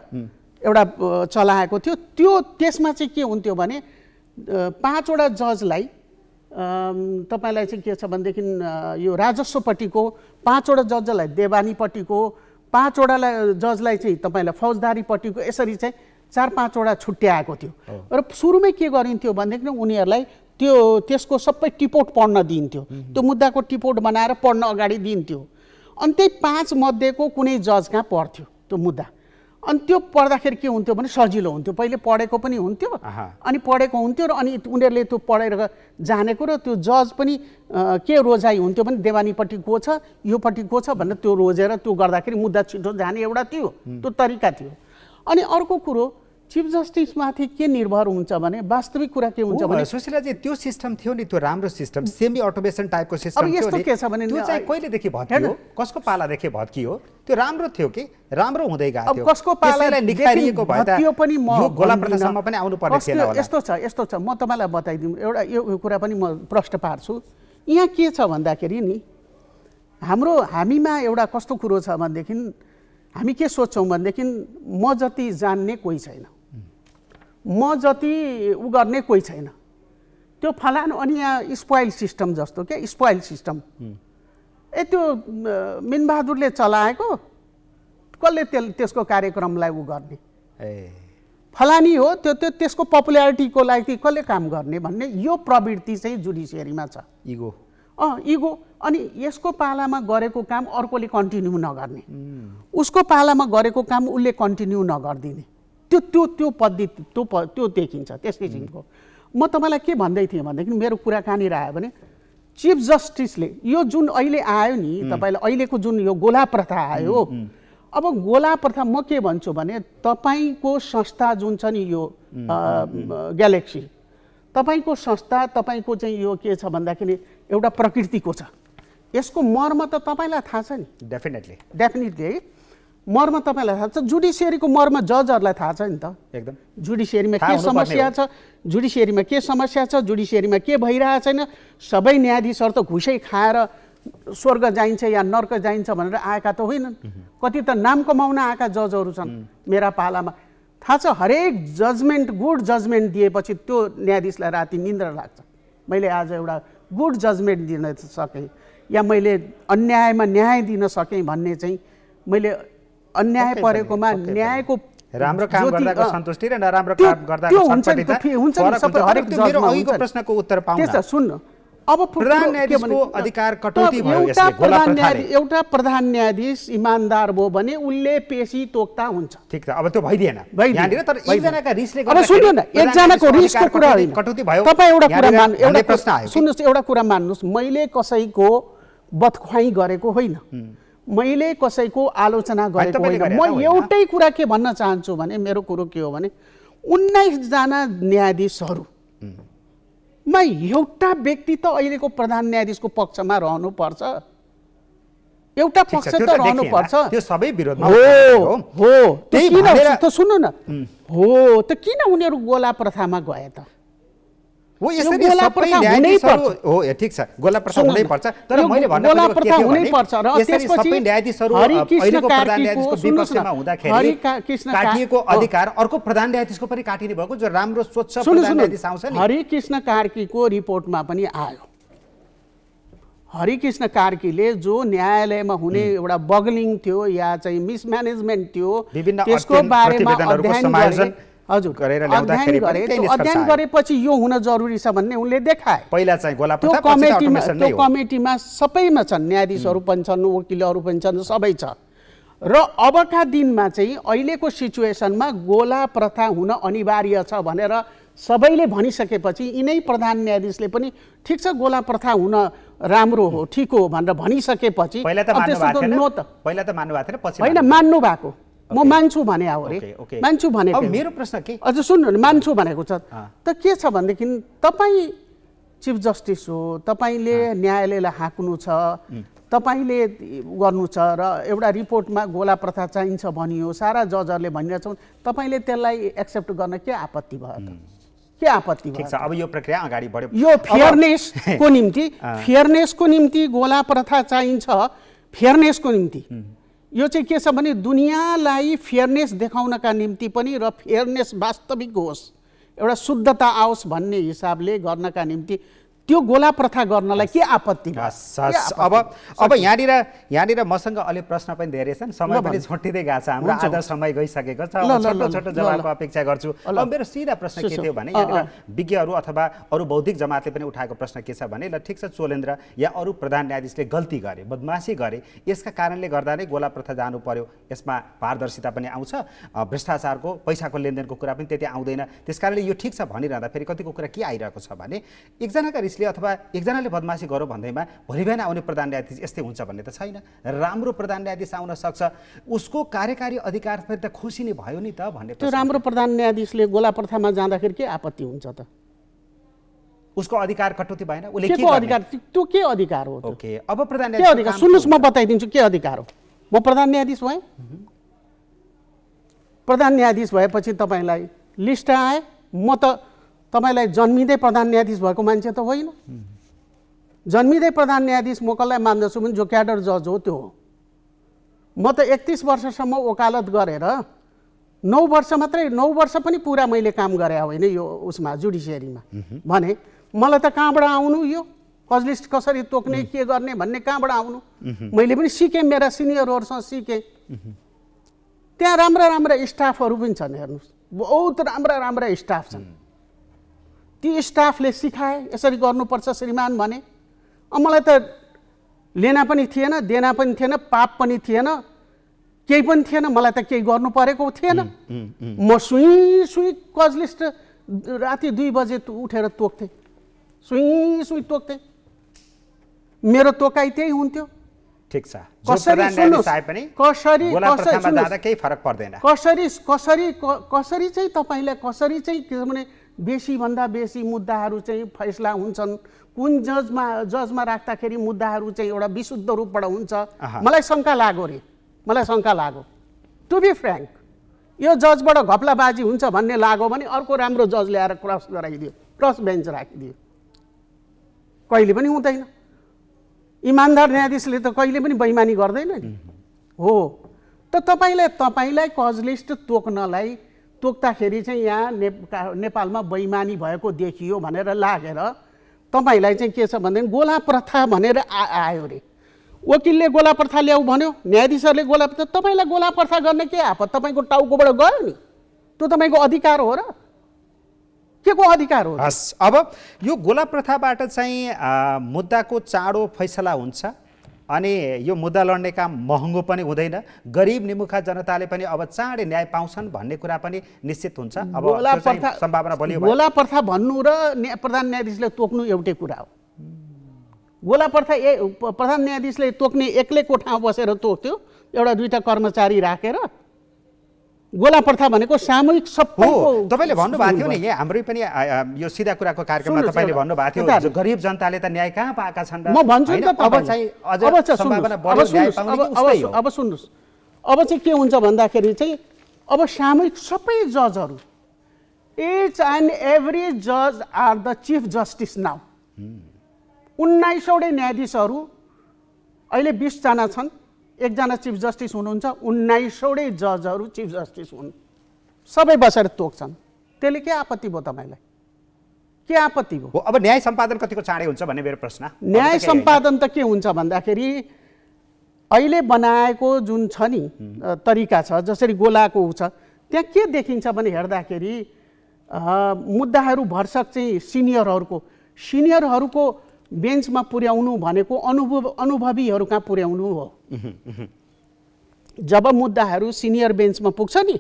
एउटा चलाएको थियो। त्यो त्यसमा चाहिँ के हुन्थ्यो भने पाँचवटा जजलाई तपाईँलाई चाहिँ के छ भनेदेखि यो राजस्वपट्टिको पाँचवटा जजलाई देवानीपट्टिको पाँचवटालाई जजलाई चाहिँ तपाईँलाई फौजदारीपट्टिको यसरी चाहिँ चार पाँचवटा छुट्याएको थियो। र सुरुमै के गरिन्थ्यो भनेदेखि उनीहरूलाई त्यो त्यसको सबै टिपोट पढ्न दिन्थ्यो। त्यो मुद्दाको टिपोट बनाएर पढ्न अगाडि दिन्थ्यो। अनि त्यही पाँच मध्येको कुनै जज कहाँ पढ्थ्यो त्यो मुद्दा। अनि त्यो पढ्दाखेरि के हुन्थ्यो भने सजिलो हुन्थ्यो। पहिले पढेको पनि हुन्थ्यो। अनि पढेको हुन्थ्यो र अनि उनीहरूले त्यो पढेर जानेको र त्यो जज पनि के रोजाइ हुन्थ्यो भने देवानीपट्टि को छ योपट्टि को छ भनेर त्यो रोजेर त्यो गर्दाखेरि मुद्दा छिटो जाने एउटा थियो त्यो तरिका थियो। अनि अर्को कुरो चिफ जस्टिसमाथि के निर्भर हुन्छ भने वास्तविक कुरा के हुन्छ भने सुशीलाजी त्यो सिस्टम थियो नि त्यो राम्रो सिस्टम सेमी अटोमेसन टाइपको सिस्टम यस्तो के छ भने त्यो चाहिँ कहिलेदेखि भत्कियो। कसको पालादेखि भत्कियो? त्यो राम्रो थियो कि? राम्रो हुँदै गएको अब थियो। कसको पाला त्यसैलाई निखारिएको भए त भत्कियो पनि म यो गोला भन्दिनँ। प्रथासम्म पनि आउनु पर्ने कस्तो- थिएन होला। यस्तो छ यस्तो छ। म तपाईँलाई बताइदिउँ। एउटा यो यो कुरा पनि म प्रश्न पार्छु। यहाँ के छ भन्दाखेरि नि हाम्रो हामीमा एउटा कस्तो कुरो छ भनेदेखि हामी के सोच्छौँ भनेदेखि म जति जान्ने कोही छैन। म जति उ गर्ने कोही छैन। त्यो फलानु अनि यहाँ स्पोइल सिस्टम जस्तो क्या स्पोइल सिस्टम ए त्यो मिनबहादुरले चलाएको? कसले तेल त्यसको कार्यक्रमलाई उ गर्ने? ए। फलानी हो त्यो त्यो त्यसको पपुल्यारिटीको लागि कसले काम गर्ने भन्ने यो प्रवृत्ति चाहिँ जुडिसियरीमा छ। इगो अँ इगो अनि यसको पालामा गरेको काम अर्कोले कन्टिन्यू नगर्ने। उसको पालामा गरेको काम उसले कन्टिन्यू नगरिदिने। त्यो त्यो त्यो पद्धति त्यो प त्यो देखिन्छ त्यस किसिमको म तपाईँलाई के भन्दै थिएँ भनेदेखि मेरो कुरा कहाँनिर आयो भने चिफ जस्टिसले यो जुन अहिले आयो नि तपाईँलाई अहिलेको जुन यो गोला प्रथा आयो अब गोला प्रथा म के भन्छु भने तपाईँको संस्था जुन छ नि यो ग्यालेक्सी तपाईँको संस्था तपाईँको चाहिँ यो के छ भन्दाखेरि एउटा प्रकृतिको छ। यसको मर्म त तपाईँलाई थाहा छ नि। डेफिनेटली डेफिनेटली है। मर्म तपाईँलाई थाहा छ? जुडिसियरीको मर्म जजहरूलाई थाहा छ नि त। एकदम। जुडिसियरीमा के समस्या छ? जुडिसियरीमा के समस्या छ? जुडिसियरीमा के भइरहेको छैन? सबै न्यायाधीशहरू त घुसै खाएर स्वर्ग जाइन्छ या नर्क जाइन्छ भनेर आएका त होइनन्। कति त नाम कमाउन आएका जजहरू छन् मेरा पालामा। थाहा छ हरेक जजमेन्ट गुड जजमेन्ट दिएपछि त्यो न्यायाधीशलाई राति निन्द्रा लाग्छ। मैले आज एउटा गुड जजमेन्ट दिन सकेँ या मैले अन्यायमा न्याय दिन सकेँ भन्ने चाहिँ मैले अन्याय परेकोमा। न्यायको राम्रो काम गर्दाको सन्तुष्टि र नराम्रो काम गर्दाको। हरेक। प्रश्नको उत्तर त सुन्नु अब प्रधान न्यायाधीशको अधिकार कटौती भयो एउटा यसले, प्रधान। न्यायाधीश एउटा प्रधान न्यायाधीश इमान्दार भयो भने उसले पेशी तोक्ता हुन्छ ठिक छ अब त्यो भइदिएन भइदिएन, यहाँनिर तर। एकजनाका रिसले अब सुन्नु न एकजनाको रिसको कुरा होइन कटौती भयो तपाईँ एउटा कुरा यहाँनिर मान भन्ने एउटा प्रश्न आयो? सुन्नुहोस् एउटा कुरा मान्नुहोस् मैले कसैको बदख्वाई गरेको होइन मैले कसैको आलोचना गरेको होइन। म। एउटै कुरा के भन्न चाहन्छु भने मेरो कुरो के हो भने उन्नाइसजना न्यायाधीशहरू मा एउटा व्यक्ति त अहिलेको प्रधान न्यायाधीशको पक्षमा रहनुपर्छ। एउटा पक्ष त। रहनुपर्छ। हो त किन सुन्नु न। हो त किन उनीहरू गोला प्रथामा गए त? हो यो यसरी गोला। हो ठिक छ। प्रथा हुनै पर्छ तर मैले भन्न सबै न्यायाधीशहरू अहिलेको प्रधान न्यायाधीशको विपक्षमा हुँदाखेरि काटिएको। अधिकार अर्को प्रधान न्यायाधीशको पनि काटिने भएको जो राम्रो स्वच्छ सुन्नु प्रधान सुन्नु। न्यायाधीश आउँछ नि। हरिकृष्ण कार्कीको रिपोर्टमा पनि आयो। हरिकृष्ण कार्कीले जो न्यायालयमा हुने एउटा बगलिङ थियो या चाहिँ मिसम्यानेजमेन्ट थियो त्यसको बारेमा अध्ययन हजुर गरेर अध्ययन ल्याउँदाखेरि। गरेपछि यो हुन जरुरी छ भन्ने उनले देखाए। पहिला चाहिँ गोला त्यो कमिटीमा त्यो कमिटीमा सबैमा छन् न्यायाधीशहरू पनि छन् वकिलहरू पनि छन् सबै छ। र अबका दिनमा चाहिँ अहिलेको सिचुएसनमा गोला प्रथा हुन अनिवार्य छ भनेर सबैले भनिसकेपछि यिनै प्रधान न्यायाधीशले पनि ठिक छ गोला प्रथा हुन राम्रो हो ठिक हो भनेर भनिसकेपछि होइन मान्नु भएको। म। मान्छु भने हो अरे। मान्छु हो। मेरो प्रश्न के? अझ सुन्नु न मान्छु भनेको छ। त के छ भनेदेखि तपाईँ चिफ जस्टिस हो तपाईँले न्यायालयलाई हाँक्नु छ तपाईँले गर्नु छ र एउटा रिपोर्टमा गोला प्रथा चाहिन्छ भनियो सारा जजहरूले भनिरहेछन् तपाईँले त्यसलाई एक्सेप्ट गर्न के आपत्ति भयो त? के आपत्ति भयो अब यो प्रक्रिया अगाडि बढ्यो। यो फेयरनेसको निम्ति। फेयरनेसको निम्ति गोला प्रथा चाहिन्छ फेयरनेसको निम्ति। यो चाहिँ के छ भने दुनियाँलाई फेयरनेस देखाउनका निम्ति पनि र फेयरनेस वास्तविक होस् एउटा शुद्धता आओस् भन्ने हिसाबले गर्नका निम्ति त्यो गोला प्रथा गर्नलाई के आपत्ति? अब अब यहाँनिर यहाँनिर मसँग अलि प्रश्न पनि धेरै छन् समय पनि। छुट्टिँदै गएको छ हाम्रो आधा समय गइसकेको छ छोटो छोटो जवाबको। अपेक्षा गर्छु। अब मेरो सिधा प्रश्न के। थियो भने यहाँनिर। विज्ञहरू अथवा अरू बौद्धिक जमातले पनि उठाएको प्रश्न के छ भने ल ठिक छ चोलेन्द्र या अरू प्रधान न्यायाधीशले गल्ती गरे बदमासी गरे यसका कारणले गर्दा नै गोला प्रथा जानु पर्यो यसमा पारदर्शिता पनि आउँछ भ्रष्टाचारको पैसाको लेनदेनको कुरा पनि त्यति आउँदैन त्यस कारणले यो ठिक छ भनिरहँदा फेरि कतिको कुरा के आइरहेको छ भने एकजनाका रिसले अथवा एकजनाले बदमासी गर्यो भन्दैमा भोलि बिहान आउने प्रधान न्यायाधीश यस्तै हुन्छ भन्ने त छैन। राम्रो प्रधान न्यायाधीश आउन सक्छ। उसको कार्यकारी अधिकार फेरि त खुसी नै भयो नि त भन्ने त्यो। राम्रो प्रधान न्यायाधीशले गोला प्रथामा जाँदाखेरि के आपत्ति हुन्छ त? उसको अधिकार कटौती भएन। उसले के? अधिकार? त्यो के अधिकार हो? ओके अब प्रधान सुन्नुहोस् म बताइदिन्छु के अधिकार हो। म प्रधान न्यायाधीश भएँ। प्रधान न्यायाधीश भएपछि तपाईँलाई लिस्ट आए। म त तपाईँलाई जन्मिँदै प्रधान न्यायाधीश भएको मान्छे त होइन। जन्मिँदै प्रधान न्यायाधीश म कसलाई मान्दछु भने जो क्याडर जज हो त्यो हो। म त एकतिस वर्षसम्म वकालत गरेर नौ वर्ष मात्रै नौ वर्ष पनि पुरा मैले काम गरे होइन यो उसमा जुडिसियरीमा। भने मलाई त कहाँबाट आउनु यो? कजलिस्ट कसरी तोक्ने के गर्ने भन्ने कहाँबाट आउनु? मैले पनि सिकेँ मेरा सिनियरहरूसँग सिकेँ। त्यहाँ राम्रा राम्रा स्टाफहरू पनि छन् हेर्नुहोस्। बहुत राम्रा राम्रा स्टाफ छन्। ती स्टाफले सिकाए यसरी गर्नुपर्छ श्रीमान भने। अब मलाई त लेना पनि थिएन देना पनि थिएन पाप पनि थिएन केही पनि थिएन मलाई त केही गर्नु परेको थिएन। म सुई सुई कजलिस्ट राति दुई बजे उठेर तोक्थेँ। सुई सुई तोक्थेँ। मेरो तोकाइ त्यही हुन्थ्यो। ठिक छ। कसरी कसरी- कसरी- प्रथामा सुन्नुहोस्। जाँदा केही फरक पर्दैन। कसरी कसरी क- कसरी चाहिँ तपाईँलाई कसरी चाहिँ किनभने बेसीभन्दा बेसी मुद्दाहरू चाहिँ फैसला हुन्छन्। कुन जजमा जजमा राख्दाखेरि मुद्दाहरू चाहिँ एउटा विशुद्ध रूपबाट हुन्छ। मलाई शङ्का लाग्यो रे। मलाई शङ्का लाग्यो टु बी फ्रेङ्क यो जजबाट घप्लाबाजी हुन्छ भन्ने लाग्यो भने अर्को राम्रो जज ल्याएर क्रस गराइदियो क्रस बेन्च राखिदियो। कहिले पनि हुँदैन। इमान्दार न्यायाधीशले त कहिले पनि बैमानी गर्दैन नि। हो। त तपाईँलाई तपाईँलाई कजलिस्ट तोक्नलाई तोक्दाखेरि चाहिँ यहाँ ने नेपालमा बैमानी भएको देखियो भनेर लागेर तपाईँलाई चाहिँ के छ भनेदेखि गोला प्रथा भनेर आ आयो अरे। वकिलले गोला प्रथा ल्याऊ भन्यो न्यायाधीशहरूले गोला प्रथा तपाईँलाई गोला प्रथा गर्ने के आपत तपाईँको टाउकोबाट गयो नि। त्यो तपाईँको अधिकार हो र। के को अधिकार हो हस् अब यो गोला प्रथाबाट चाहिँ मुद्दाको चाँडो फैसला हुन्छ। अनि यो मुद्दा लड्ने काम महँगो पनि हुँदैन। गरिब निमुखा जनताले पनि अब चाँडै न्याय पाउँछन् भन्ने कुरा पनि निश्चित हुन्छ। अब सम्भावना बलियो। गोला प्रथा भन्नु र न्या प्रधान न्यायाधीशले तोक्नु एउटै कुरा हो। गोला प्रथा ए प्रधान न्यायाधीशले तोक्ने एक्लै कोठामा बसेर तोक्थ्यो। एउटा दुईटा कर्मचारी राखेर गोला प्रथा भनेको सामूहिक हो सबैको तपाईँले भन्नुभएको थियो नि यहाँ हाम्रै पनि यो सिधा कुराको कार्यक्रममा तपाईँले भन्नुभएको थियो गरिब जनताले त न्याय कहाँ पाएका छन् म भन्छु सुन्नुहोस्, हो? अब सुन्नुहोस्। अब चाहिँ के हुन्छ भन्दाखेरि चाहिँ अब सामूहिक सबै जजहरू इच एन्ड एभ्री जज are the chief justice now उन्नाइसवटै न्यायाधीशहरू अहिले बिसजना छन्। एकजना चिफ जस्टिस हुनुहुन्छ उन्नाइसवटै जजहरू चिफ जस्टिस हुन्। सबै बसेर तोक्छन्। त्यसले के आपत्ति भयो तपाईँलाई? के आपत्ति भयो? अब न्याय सम्पादन कतिको चाँडै हुन्छ भन्ने मेरो प्रश्न। न्याय। सम्पादन त के हुन्छ भन्दाखेरि अहिले बनाएको जुन छ नि तरिका छ जसरी गोलाको ऊ छ त्यहाँ के देखिन्छ भने हेर्दाखेरि मुद्दाहरू भरसक चाहिँ सिनियरहरूको सिनियरहरूको बेन्चमा पुर्याउनु भनेको अनुभव अनुभवीहरू कहाँ पुर्याउनु हो। जब मुद्दाहरू सिनियर बेन्चमा पुग्छ नि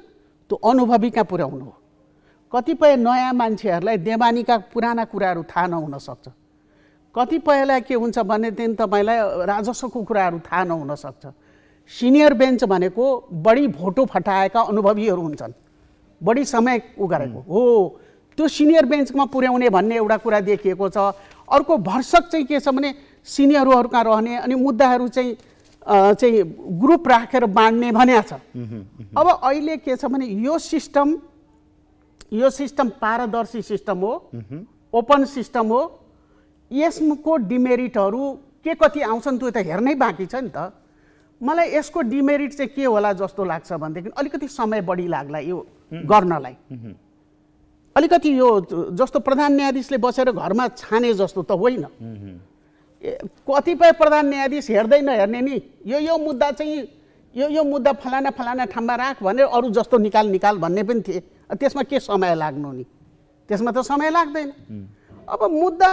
त्यो अनुभवी कहाँ पुर्याउनु हो। कतिपय नयाँ मान्छेहरूलाई देवानीका पुराना कुराहरू थाहा नहुन सक्छ। कतिपयलाई के हुन्छ भनेदेखि तपाईँलाई राजस्वको कुराहरू थाहा नहुन सक्छ। सिनियर बेन्च भनेको बढी भोटो फटाएका अनुभवीहरू हुन्छन्। बढी समय उ गरेको हो त्यो सिनियर बेन्चमा पुर्याउने भन्ने एउटा कुरा देखिएको छ। अर्को भर्सक चाहिँ के छ भने सिनियरहरूका रहने अनि मुद्दाहरू चाहिँ चाहिँ ग्रुप राखेर बाँड्ने भन्या छ। अब अहिले के छ भने यो सिस्टम यो सिस्टम पारदर्शी सिस्टम हो ओपन सिस्टम हो। यसको डिमेरिटहरू के कति आउँछन् त्यो त हेर्नै बाँकी छ नि त। मलाई यसको डिमेरिट चाहिँ के होला जस्तो लाग्छ भनेदेखि अलिकति समय बढी लाग्ला यो गर्नलाई। अलिकति यो जस्तो प्रधान न्यायाधीशले बसेर घरमा छाने जस्तो त होइन। कतिपय प्रधान न्यायाधीश हेर्दै नहेर्ने नि यो यो मुद्दा चाहिँ यो यो मुद्दा फलाना फलाना ठाउँमा राख भनेर अरू जस्तो निकाल निकाल भन्ने पनि थिए। त्यसमा के समय लाग्नु नि? त्यसमा त समय लाग्दैन। अब मुद्दा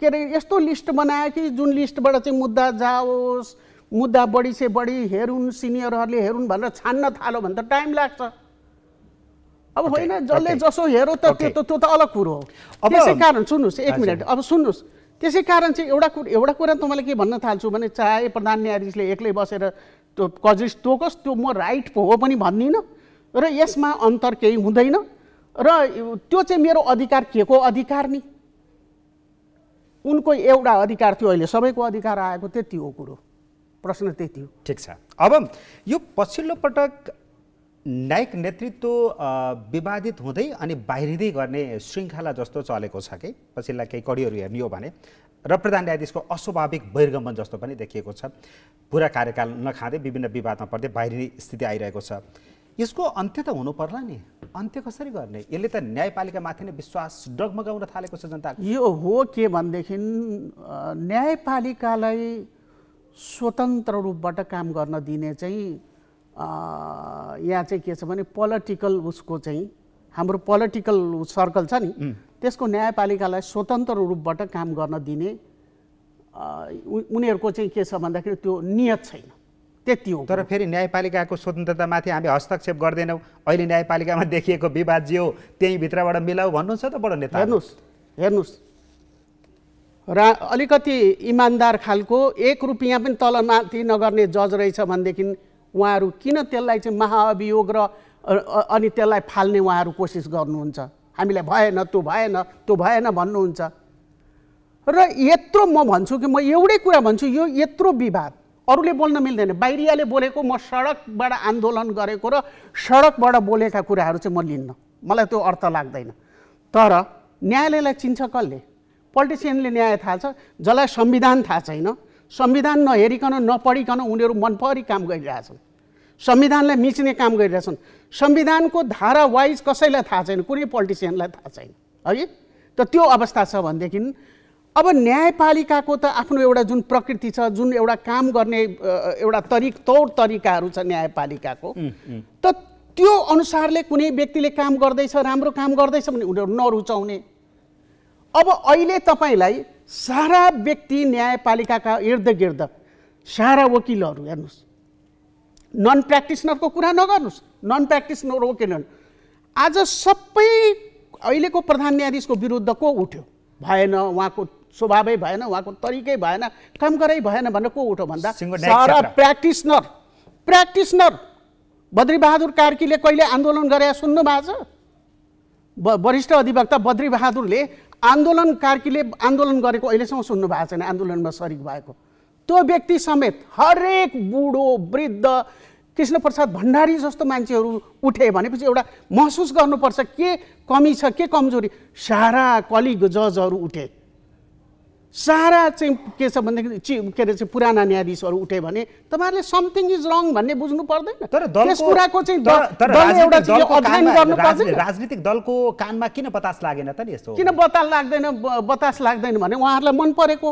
के अरे यस्तो लिस्ट बनायो कि जुन लिस्टबाट चाहिँ मुद्दा जाओस् मुद्दा बढी से बढी हेरुन् सिनियरहरूले हेरुन् भनेर छान्न थाल्यो भने त टाइम लाग्छ। अब होइन जसले. जसो हेरो त त्यो. त त्यो त अलग कुरो हो अब- त्यसै कारण सुन्नुहोस् एक। मिनट अब सुन्नुहोस् त्यसै कारण चाहिँ एउटा कुरा एउटा कुरा तपाईँलाई के भन्न थाल्छु भने चाहे प्रधान न्यायाधीशले एक्लै बसेर त्यो कजिस तोकोस् त्यो म राइट पो हो पनि भन्दिनँ र यसमा अन्तर केही हुँदैन र त्यो चाहिँ मेरो अधिकार के को अधिकार नि उनको एउटा अधिकार थियो अहिले सबैको अधिकार आएको त्यति हो कुरो प्रश्न त्यति हो ठिक छ अब यो पछिल्लो पटक न्यायिक नेतृत्व विवादित हुँदै अनि बाहिरिँदै गर्ने श्रृङ्खला जस्तो चलेको छ कि? पछिल्ला केही कडीहरू हेर्ने हो भने। र प्रधान न्यायाधीशको अस्वाभाविक बहिर्गमन जस्तो पनि देखिएको छ। पुरा कार्यकाल नखाँदै विभिन्न विवादमा पर्दै बाहिरिने स्थिति आइरहेको छ। यसको अन्त्य त हुनु पर्ला नि। अन्त्य कसरी गर्ने? यसले त न्यायपालिकामाथि नै विश्वास डगमगाउन थालेको छ जनताको यो हो के भनेदेखि न्यायपालिकालाई स्वतन्त्र रूपबाट काम गर्न दिने चाहिँ यहाँ चाहिँ के छ भने पोलिटिकल उसको चाहिँ हाम्रो पोलिटिकल सर्कल छ नि त्यसको न्यायपालिकालाई स्वतन्त्र रूपबाट काम गर्न दिने उनीहरूको चाहिँ के छ भन्दाखेरि त्यो नियत छैन। त्यति हो। तर फेरि न्यायपालिकाको स्वतन्त्रतामाथि हामी हस्तक्षेप गर्दैनौँ। अहिले न्यायपालिकामा देखिएको विवाद जे हो त्यही भित्रबाट मिलाऊ भन्नुहुन्छ त बडो नेता हेर्नुहोस् हेर्नुहोस्। रा अलिकति इमान्दार खालको एक रुपियाँ पनि तलमाथि नगर्ने जज रहेछ भनेदेखि उहाँहरू किन त्यसलाई चाहिँ महाअभियोग र अनि त्यसलाई फाल्ने उहाँहरू कोसिस गर्नुहुन्छ? हामीलाई भएन त्यो भएन त्यो भएन भन्नुहुन्छ। र यत्रो म भन्छु कि म एउटै कुरा भन्छु यो यत्रो विवाद। अरूले बोल्न मिल्दैन। बाहिरियाले बोलेको म सडकबाट आन्दोलन गरेको र सडकबाट बोलेका कुराहरू चाहिँ म लिन्न। मलाई त्यो अर्थ लाग्दैन। तर न्यायालयलाई चिन्छ कसले? पोलिटिसियनले न्याय थाहा छ जसलाई संविधान थाहा छैन। संविधान नहेरिकन नपढिकन उनीहरू मनपरी काम गरिरहेछन्। संविधानलाई मिच्ने काम गरिरहेछन्। संविधानको धारा वाइज कसैलाई थाहा छैन कुनै पोलिटिसियनलाई थाहा छैन है? त त्यो अवस्था छ भनेदेखि अब न्यायपालिकाको त आफ्नो एउटा जुन प्रकृति छ जुन एउटा काम गर्ने एउटा तरिक तौर तरिकाहरू छ न्यायपालिकाको त त्यो अनुसारले कुनै व्यक्तिले काम गर्दैछ राम्रो काम गर्दैछ भने उनीहरू नरुचाउने। अब अहिले तपाईँलाई सारा व्यक्ति न्यायपालिकाका इर्द गिर्द सारा वकिलहरू हेर्नुहोस्। नन प्र्याक्टिसनरको कुरा नगर्नुहोस्। नन प्र्याक्टिसनर वकिलहरू आज सबै अहिलेको प्रधान न्यायाधीशको विरुद्ध को उठ्यो? भएन उहाँको स्वभावै भएन उहाँको तरिकै भएन काम गरै भएन भनेर को उठ्यो भन्दा? सारा। प्र्याक्टिसनर। प्र्याक्टिसनर। बद्रीबहादुर कार्कीले कहिले आन्दोलन गरे सुन्नु भएको छ? ब वरिष्ठ अधिवक्ता बद्रीबहादुरले आन्दोलन कार्कीले आन्दोलन गरेको अहिलेसम्म सुन्नु भएको छैन आन्दोलनमा सरिक भएको। त्यो व्यक्ति समेत हरेक बुढो वृद्ध कृष्णप्रसाद भण्डारी जस्तो मान्छेहरू उठे भनेपछि एउटा महसुस गर्नुपर्छ के कमी छ के कमजोरी। सारा कलिग जजहरू उठे। सारा चाहिँ के छ भनेदेखि चि के अरे चाहिँ पुराना न्यायाधीशहरू उठे भने तपाईँहरूले समथिङ इज रङ भन्ने बुझ्नु पर्दैन। तर त्यस कुराको चाहिँ राजनीतिक दलको अध्ययन कानमा- किन बतास लागेन त नि यस्तो? किन बतास लाग्दैन बतास लाग्दैन भने उहाँहरूलाई मन परेको।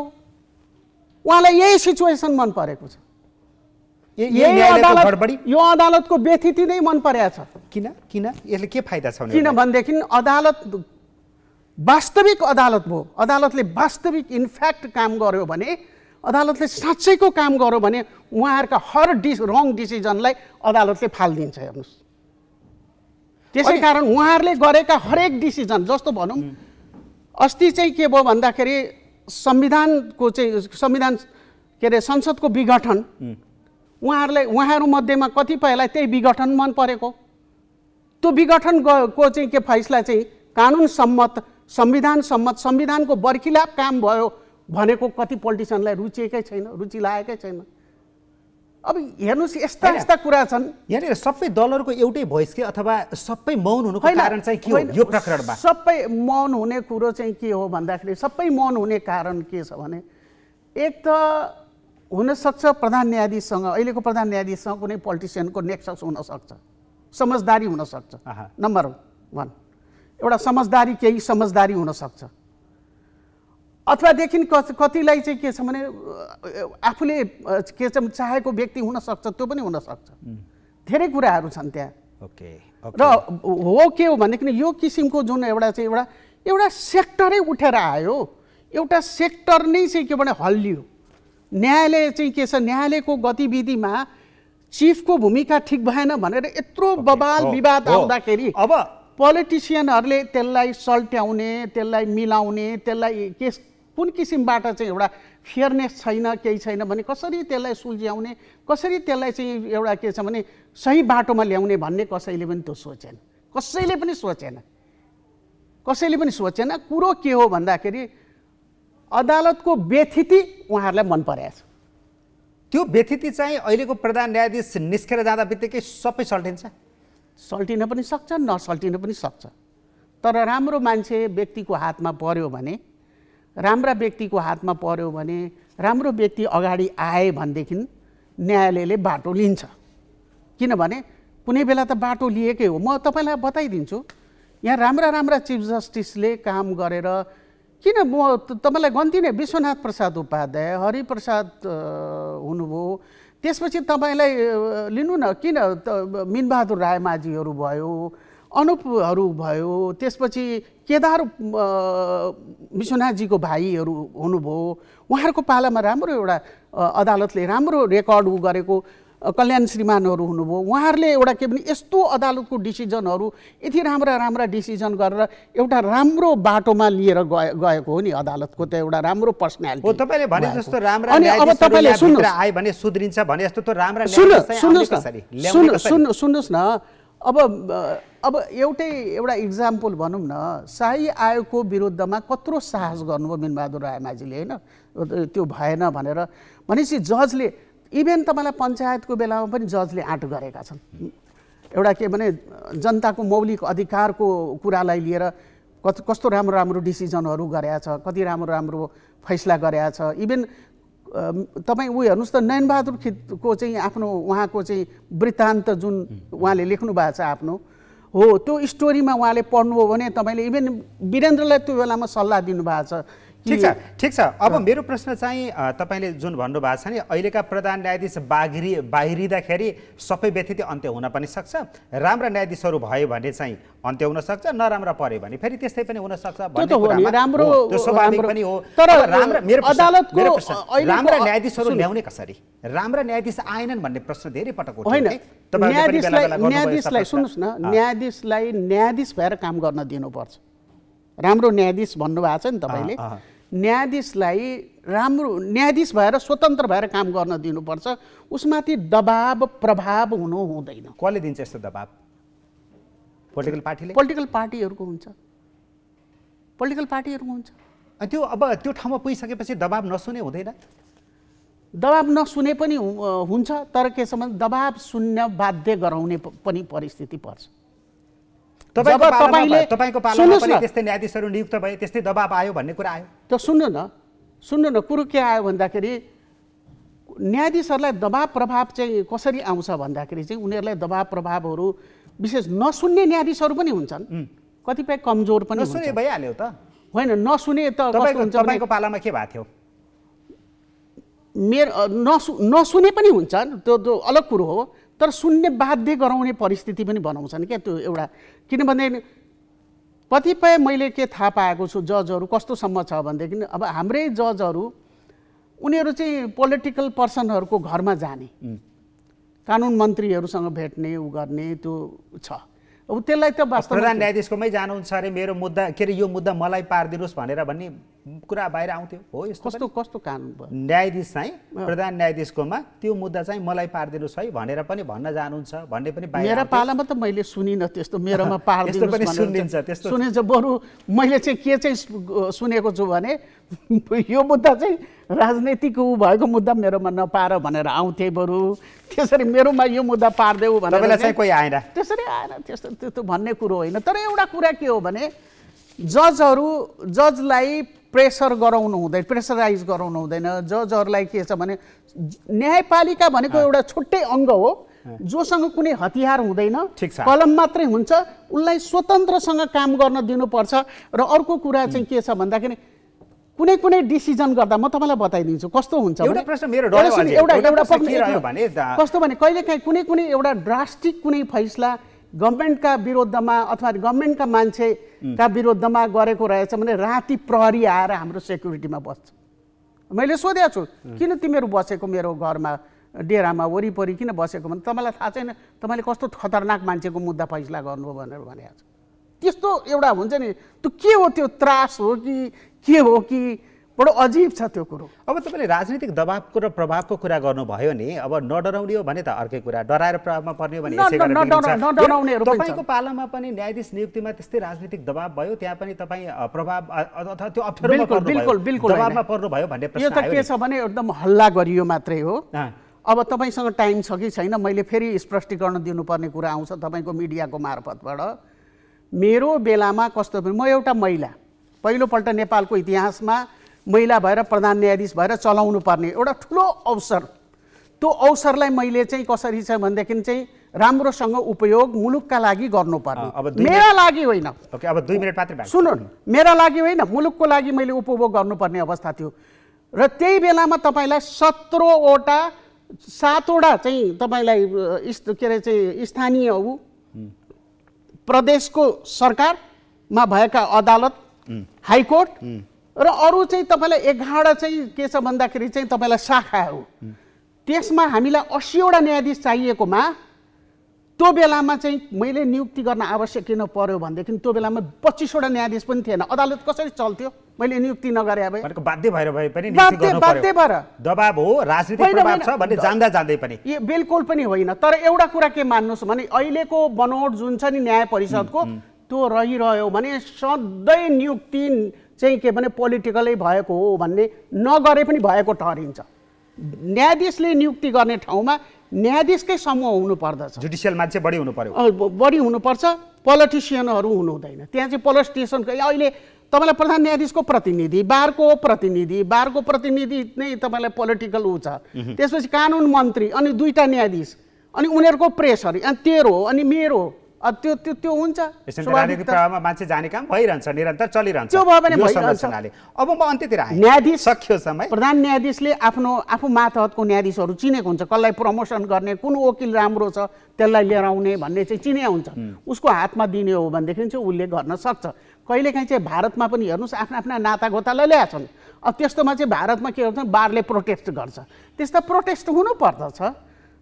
उहाँलाई यही सिचुएसन मन परेको छ ए- यही यही न्यायालयको अदालत गडबडी यो अदालतको व्यथिति नै मन परेको छ किन? किन? यसले के फाइदा छ किन भनेदेखि अदालत वास्तविक अदालत भयो अदालतले वास्तविक इन्फ्याक्ट काम गर्यो भने अदालतले साँच्चैको काम गर्यो भने उहाँहरूका हर डिस रङ डिसिजनलाई अदालतले फालिदिन्छ हेर्नुहोस्। त्यसै कारण उहाँहरूले गरेका हरेक डिसिजन जस्तो भनौँ अस्ति चाहिँ के भयो भन्दाखेरि संविधानको चाहिँ संविधान के अरे संसदको विघटन उहाँहरूलाई उहाँहरू मध्येमा कतिपयलाई त्यही विघटन मन परेको। त्यो विघटन को चाहिँ के फैसला चाहिँ कानुन सम्मत संविधान सम्मत संविधानको बर्खिलाप काम भयो भनेको कति पोलिटिसियनलाई रुचिएकै छैन रुचि लागेकै छैन। अब हेर्नुहोस् यस्ता। यस्ता कुरा छन्। यहाँनिर सबै दलहरूको एउटै भोइस के अथवा सबै मौन हुनुको कारण चाहिँ के हो यो प्रकरणमा? सबै मौन हुने कुरो चाहिँ के हो भन्दाखेरि सबै मौन हुने कारण के छ भने एक त हुनसक्छ प्रधान न्यायाधीशसँग अहिलेको प्रधान न्यायाधीशसँग कुनै पोलिटिसियनको नेक्सस हुनसक्छ। समझदारी हुनसक्छ। Number one. एउटा समझदारी केही समझदारी हुनसक्छ। अथवादेखि कति कतिलाई चाहिँ के छ भने आफूले के छ चाहेको व्यक्ति हुनसक्छ त्यो पनि हुनसक्छ। धेरै कुराहरू छन् त्यहाँ। ओके र हो के हो भनेदेखि यो किसिमको जुन एउटा चाहिँ एउटा एउटा सेक्टरै उठेर आयो। एउटा सेक्टर नै चाहिँ के भने हल्लियो। न्यायालय चाहिँ के छ? न्यायालयको गतिविधिमा चिफको भूमिका ठिक भएन भनेर यत्रो बवाल हो, विवाद। आउँदाखेरि अब पोलिटिसियनहरूले त्यसलाई सल्ट्याउने त्यसलाई मिलाउने त्यसलाई के कुन किसिमबाट चाहिँ एउटा फेयरनेस छैन केही छैन भने कसरी त्यसलाई सुल्झ्याउने कसरी त्यसलाई चाहिँ एउटा के छ भने सही बाटोमा ल्याउने भन्ने कसैले पनि त्यो सोचेन। कसैले पनि सोचेन। कसैले पनि सोचेन। कुरो के हो भन्दाखेरि अदालतको व्यथिति उहाँहरूलाई मन परेको छ। त्यो व्यथिति चाहिँ अहिलेको प्रधान न्यायाधीश निस्केर जाँदा बित्तिकै सबै सल्टिन्छ। सल्टिन पनि सक्छ नसल्टिन पनि सक्छ। तर राम्रो मान्छे व्यक्तिको हातमा पर्यो भने राम्रा व्यक्तिको हातमा पर्यो भने राम्रो व्यक्ति अगाडि आए भनेदेखि न्यायालयले बाटो लिन्छ। किनभने कुनै बेला त बाटो लिएकै हो। म तपाईँलाई बताइदिन्छु यहाँ राम्रा राम्रा चिफ जस्टिसले काम गरेर किन म तपाईँलाई गन्ती नै विश्वनाथ प्रसाद उपाध्याय हरिप्रसाद हुनुभयो। त्यसपछि तपाईँलाई लिनु न किन मिनबहादुर रायमाझीहरू भयो अनुपहरू भयो त्यसपछि केदार विश्वनाथजीको भाइहरू हुनुभयो। उहाँहरूको पालामा राम्रो एउटा अदालतले राम्रो रेकर्ड उ गरेको। कल्याण श्रीमानहरू हुनुभयो। उहाँहरूले एउटा के भने यस्तो अदालतको डिसिजनहरू यति राम्रा राम्रा डिसिजन गरेर एउटा राम्रो बाटोमा लिएर गए गएको हो नि अदालतको त एउटा राम्रो पर्सनालिटी। हो तपाईँले भने जस्तो राम्रा अनि अब न्यायाधीशहरू तपाईँले यहाँभित्र सुन्नुहोस्। भने सुध्रिन्छ भने राम्रा न। कसरी? ल्याउने सुन कसरी? सुन सुन्नुहोस् न। अब अब एउटै एउटा इक्जाम्पल भनौँ न। शाही आयोगको विरुद्धमा कत्रो साहस गर्नुभयो मिनबहादुर रायमाझीले होइन? त्यो भएन भनेर। भनेपछि जजले इभेन तपाईँलाई पञ्चायतको बेलामा पनि जजले आँट गरेका छन्। एउटा के भने जनताको मौलिक अधिकारको कुरालाई लिएर कस्तो राम्रो राम्रो डिसिजनहरू छ कति राम्रो राम्रो फैसला गरेका छ। इभेन तपाईँ उयो हेर्नुहोस् त नयनबहादुर खितको चाहिँ आफ्नो उहाँको चाहिँ वृत्तान्त जुन उहाँले लेख्नु भएको छ आफ्नो हो त्यो स्टोरीमा उहाँले पढ्नुभयो भने तपाईँले इभेन वीरेन्द्रलाई त्यो बेलामा सल्लाह दिनुभएको छ। ठिक छ ठिक छ। अब मेरो प्रश्न चाहिँ तपाईँले जुन भन्नुभएको छ नि अहिलेका प्रधान न्यायाधीश बाहिरी बाहिरिँदाखेरि सबै व्यथिति अन्त्य हुन पनि सक्छ। राम्रा न्यायाधीशहरू भयो भने चाहिँ अन्त्य हुन सक्छ नराम्रा पर्यो भने फेरि त्यस्तै पनि हुन सक्छ स्वाभाविक पनि हो। तर राम्रा न्यायाधीशहरू। ल्याउने कसरी? राम्रा न्यायाधीश आएनन् भन्ने प्रश्न धेरै पटक होइन न्यायाधीशलाई। सुन्नुहोस् न। न्यायाधीशलाई न्यायाधीश भएर काम गर्न दिनुपर्छ। राम्रो न्यायाधीश भन्नुभएको छ नि तपाईँले। न्यायाधीशलाई राम्रो न्यायाधीश भएर स्वतन्त्र भएर काम गर्न दिनुपर्छ उसमाथि दबाब प्रभाव हुनु हुँदैन। कसले दिन्छ यस्तो दबाब? पोलिटिकल पार्टीले पोलिटिकल पार्टीहरूको हुन्छ। पोलिटिकल पार्टीहरूको हुन्छ। त्यो अब त्यो ठाउँमा पुगिसकेपछि दबाब नसुने हुँदैन? दबाब नसुने पनि हुन्छ तर के भने दबाब सुन्न बाध्य गराउने पनि परिस्थिति पर्छ। तपाईँको पालामा पनि। त्यस्तै न्यायाधीशहरू नियुक्त भए त्यस्तै दबाब आयो भन्ने कुरा आयो। त सुन्नु न सुन्नु न कुरो के आयो भन्दाखेरि न्यायाधीशहरूलाई दबाब प्रभाव चाहिँ कसरी आउँछ भन्दाखेरि चाहिँ उनीहरूलाई दबाब प्रभावहरू विशेष नसुन्ने न्यायाधीशहरू पनि हुन्छन्। कतिपय कमजोर पनि नसुने भइहाल्यो त। होइन नसुने त तपाईँको हुन्छ भने तपाईँको पालामा के भएको थियो? मेरो नसु नसुने पनि हुन्छन् त्यो त्यो अलग कुरो हो तर सुन्ने बाध्य गराउने परिस्थिति पनि बनाउँछन् क्या त्यो एउटा। किनभने कतिपय मैले के थाहा पाएको छु जजहरू कस्तोसम्म छ भनेदेखि अब हाम्रै जजहरू उनीहरू चाहिँ पोलिटिकल पर्सनहरूको घरमा जाने। कानुन मन्त्रीहरूसँग भेट्ने उ गर्ने त्यो छ। अब त्यसलाई त वास्तवमा प्रधान न्यायाधीशकोमै जानुहुन्छ अरे मेरो मुद्दा के अरे यो मुद्दा मलाई पारिदिनुहोस् भनेर भन्ने कुरा बाहिर आउँथ्यो। हो यस्तो कस्तो कस्तो कानुन भयो? न्यायाधीश चाहिँ प्रधान न्यायाधीशकोमा त्यो मुद्दा चाहिँ मलाई पारिदिनुहोस् है भनेर पनि भन्न जानुहुन्छ भन्ने पनि बाहिर मेरा। पालामा त मैले सुनिनँ त्यस्तो मेरोमा चाहिँ। त्यस्तो- सुनिन्छ बरु मैले चाहिँ के चाहिँ सुनेको छु भने यो मुद्दा चाहिँ राजनैतिक ऊ भएको मुद्दा मेरोमा नपार भनेर आउँथे बरु। त्यसरी मेरोमा यो मुद्दा पारिदेऊ भनेर चाहिँ कोही आएन? त्यसरी आएन। त्यस्तो त्यो त भन्ने कुरो होइन। तर एउटा कुरा के हो भने जजहरू जजलाई प्रेसर गराउनु हुँदैन प्रेसराइज गराउनु हुँदैन। जजहरूलाई के छ भने न्यायपालिका भनेको एउटा छुट्टै अङ्ग हो जोसँग कुनै हतियार हुँदैन। कलम मात्रै हुन्छ उसलाई स्वतन्त्रसँग काम गर्न दिनुपर्छ। र अर्को कुरा चाहिँ के छ भन्दाखेरि कुनै कुनै डिसिजन गर्दा म तपाईँलाई बताइदिन्छु। कस्तो हुन्छ एउटा प्रश्न मेरो एउटा। एउटा भने कस्तो भने कहिलेकाहीँ कुनै कुनै एउटा ड्रास्टिक कुनै फैसला गभर्मेन्टका विरुद्धमा अथवा गभर्मेन्टका मान्छेका विरुद्धमा गरेको रहेछ भने राति प्रहरी आएर हाम्रो सेक्युरिटीमा बस्छ। मैले सोधेको छु किन तिमीहरू बसेको मेरो घरमा डेरामा वरिपरि किन बसेको? भने तपाईँलाई थाहा छैन तपाईँले कस्तो खतरनाक मान्छेको मुद्दा फैसला गर्नुभयो भनेर भनेको छ। त्यस्तो एउटा हुन्छ नि त्यो के हो त्यो त्रास हो कि के हो कि बडो अजिब छ त्यो कुरो। अब तपाईँले राजनीतिक दबावको र प्रभावको कुरा गर्नुभयो नि अब नडराउने हो भने त अर्कै कुरा डराएर प्रभावमा पर्ने हो भने तपाईँको पालामा पनि न्यायाधीश नियुक्तिमा त्यस्तै राजनीतिक दबाव भयो त्यहाँ पनि तपाईँ प्रभाव अथवा त्यो अप्ठ्यारोमा बिल्कुल, बिल्कुल, दबावमा। पर्नुभयो भन्ने यो त के। छ भने एकदम हल्ला गरियो मात्रै हो। अब तपाईँसँग टाइम छ कि छैन मैले फेरि स्पष्टीकरण दिनुपर्ने कुरा आउँछ तपाईँको मिडियाको मार्फतबाट। मेरो बेलामा कस्तो म एउटा महिला। पहिलोपल्ट नेपालको इतिहासमा महिला भएर प्रधान न्यायाधीश भएर चलाउनु पर्ने एउटा ठुलो अवसर। त्यो अवसरलाई मैले चाहिँ कसरी छ भनेदेखि चाहिँ राम्रोसँग उपयोग मुलुकका लागि गर्नुपर्ने मेरा लागि होइन। ओके अब दुई मिनट मात्रै भएको छ। सुन्नु न, मेरा लागि होइन मुलुकको लागि मैले उपभोग गर्नुपर्ने अवस्था थियो। र त्यही बेलामा तपाईँलाई सत्रवटा सातवटा चाहिँ तपाईँलाई के अरे चाहिँ स्थानीय ऊ प्रदेशको सरकारमा भएका अदालत हाइकोर्ट र अरू चाहिँ तपाईँलाई एघार चाहिँ के छ भन्दाखेरि चाहिँ तपाईँलाई शाखाहरू त्यसमा हामीलाई अस्सीवटा न्यायाधीश चाहिएकोमा त्यो बेलामा चाहिँ मैले नियुक्ति गर्न आवश्यक किन पर्यो भनेदेखि त्यो बेलामा पच्चिसवटा न्यायाधीश पनि थिएन। अदालत कसरी चल्थ्यो? मैले नियुक्ति नगरे भए। बाध्य भएर भए पनि बाध्य-। भएर। दबाब हो राजनीतिक प्रभाव। छ भन्ने जान्दा जान्दै पनि। यो बिल्कुल पनि होइन। तर एउटा कुरा के मान्नुहोस् भने अहिलेको बनोट जुन छ नि न्याय परिषदको त्यो रहिरह्यो भने सधैँ नियुक्ति चाहिँ के भने पोलिटिकलै भएको हो भन्ने नगरे पनि भएको ठहरिन्छ। न्यायाधीशले नियुक्ति गर्ने ठाउँमा न्यायाधीशकै समूह हुनु पर्दछ जुडिसियल मान्छे बढी हुनु पर्यो बढी हुनुपर्छ पोलिटिसियनहरू हुनु हुँदैन त्यहाँ चाहिँ पोलिटिसियनको अहिले तपाईँलाई प्रधान न्यायाधीशको प्रतिनिधि बारको प्रतिनिधि बारको प्रतिनिधि नै तपाईँलाई पोलिटिकल ऊ छ। त्यसपछि कानुन मन्त्री अनि दुईटा न्यायाधीश अनि उनीहरूको प्रेसर अनि तेरो अनि मेरो त्यो त्यो त्यो हुन्छ। मान्छे जाने काम भइरहन्छ निरन्तर चलिरहन्छ। त्यो भयो भने भइरहन्छ। अब म अन्त्यतिर आएँ। न्यायाधीश सक्यो समय। प्रधान न्यायाधीशले आफ्नो आफू मातहतको न्यायाधीशहरू चिनेको हुन्छ। कसलाई प्रमोसन गर्ने कुन वकिल राम्रो छ त्यसलाई लिएर आउने भन्ने चाहिँ चिने हुन्छ। उसको हातमा दिने हो भनेदेखि चाहिँ उसले गर्न सक्छ। कहिलेकाहीँ चाहिँ भारतमा पनि हेर्नुहोस् आफ्ना आफ्ना नातागोतालाई ल्याएका छन्। अब त्यस्तोमा चाहिँ भारतमा के गर्छ? बारले प्रोटेस्ट गर्छ। त्यस्ता प्रोटेस्ट हुनु पर्दछ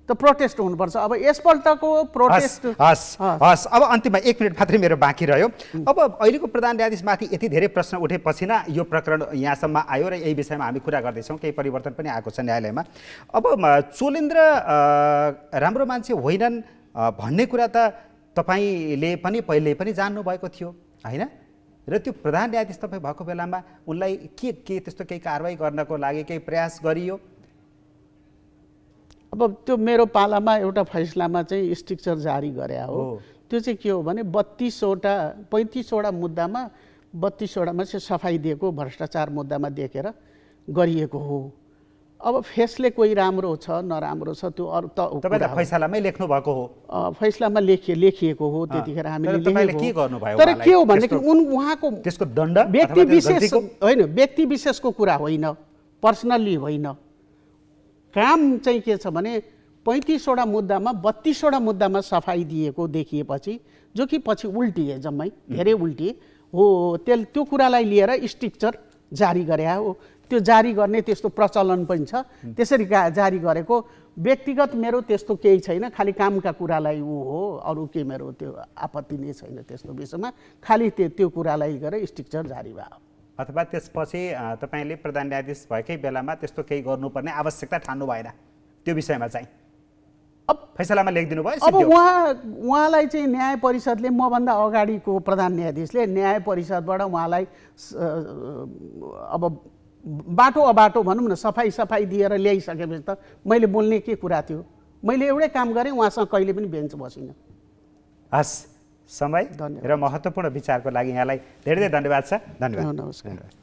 त प्रोटेस्ट हुनुपर्छ। अब यसपल्टको प्रोटेस्ट हस् हस्। अब अन्तिममा एक मिनट मात्रै मेरो बाँकी रह्यो। अब अहिलेको प्रधान न्यायाधीशमाथि यति धेरै प्रश्न उठेपछि न यो प्रकरण यहाँसम्म आयो र यही विषयमा हामी कुरा गर्दैछौँ। केही परिवर्तन पनि आएको छ न्यायालयमा। अब चोलेन्द्र राम्रो मान्छे होइनन् भन्ने कुरा त तपाईँले पनि पहिले पनि जान्नुभएको थियो होइन? र त्यो प्रधान न्यायाधीश तपाईँ भएको बेलामा उनलाई के के त्यस्तो केही कारवाही गर्नको लागि केही प्रयास गरियो? अब त्यो मेरो पालामा एउटा फैसलामा चाहिँ स्ट्रिक्चर जारी गरे हो। त्यो चाहिँ के हो भने बत्तिसवटा पैँतिसवटा मुद्दामा बत्तिसवटामा चाहिँ सफाइ दिएको भ्रष्टाचार मुद्दामा देखेर गरिएको हो अब फेसले कोही राम्रो छ नराम्रो छ त्यो अरू त। फैसलामै लेख्नु भएको हो फैसलामा लेखिए लेखिएको हो त्यतिखेर हामीले के। गर्नुभयो तर? के हो भनेदेखि उन उहाँको त्यसको दण्ड व्यक्ति विशेष होइन व्यक्ति विशेषको कुरा होइन पर्सनल्ली होइन काम चाहिँ के छ भने पैँतिसवटा मुद्दामा बत्तिसवटा मुद्दामा सफाइ दिएको देखिएपछि जो कि पछि उल्टिए जम्मै धेरै उल्टिए। हो त्यस त्यो कुरालाई लिएर स्ट्रिक्चर जारी गरे। हो त्यो जारी गर्ने त्यस्तो प्रचलन पनि छ। त्यसरी जारी गरेको व्यक्तिगत मेरो त्यस्तो केही छैन खालि कामका कुरालाई ऊ हो अरू के मेरो त्यो आपत्ति नै छैन त्यस्तो विषयमा। खालि त्यो त्यो कुरालाई गरेर स्ट्रिक्चर जारी भयो। अथवा त्यसपछि तपाईँले प्रधान न्यायाधीश भएकै बेलामा त्यस्तो केही गर्नुपर्ने आवश्यकता ठान्नु भएन। त्यो विषयमा चाहिँ। अब फैसलामा लेखिदिनु भयो अब। उहाँ उहाँलाई चाहिँ न्याय परिषदले मभन्दा अगाडिको प्रधान न्यायाधीशले न्याय परिषदबाट उहाँलाई अब बाटो अबाटो भनौँ न सफाइ सफाइ दिएर ल्याइसकेपछि त मैले बोल्ने के कुरा थियो? मैले एउटै काम गरेँ उहाँसँग कहिले पनि बेन्च बसिनँ। हस्। समय। र महत्त्वपूर्ण विचारको लागि यहाँलाई धेरै धेरै धन्यवाद छ। धन्यवाद। नमस्कार।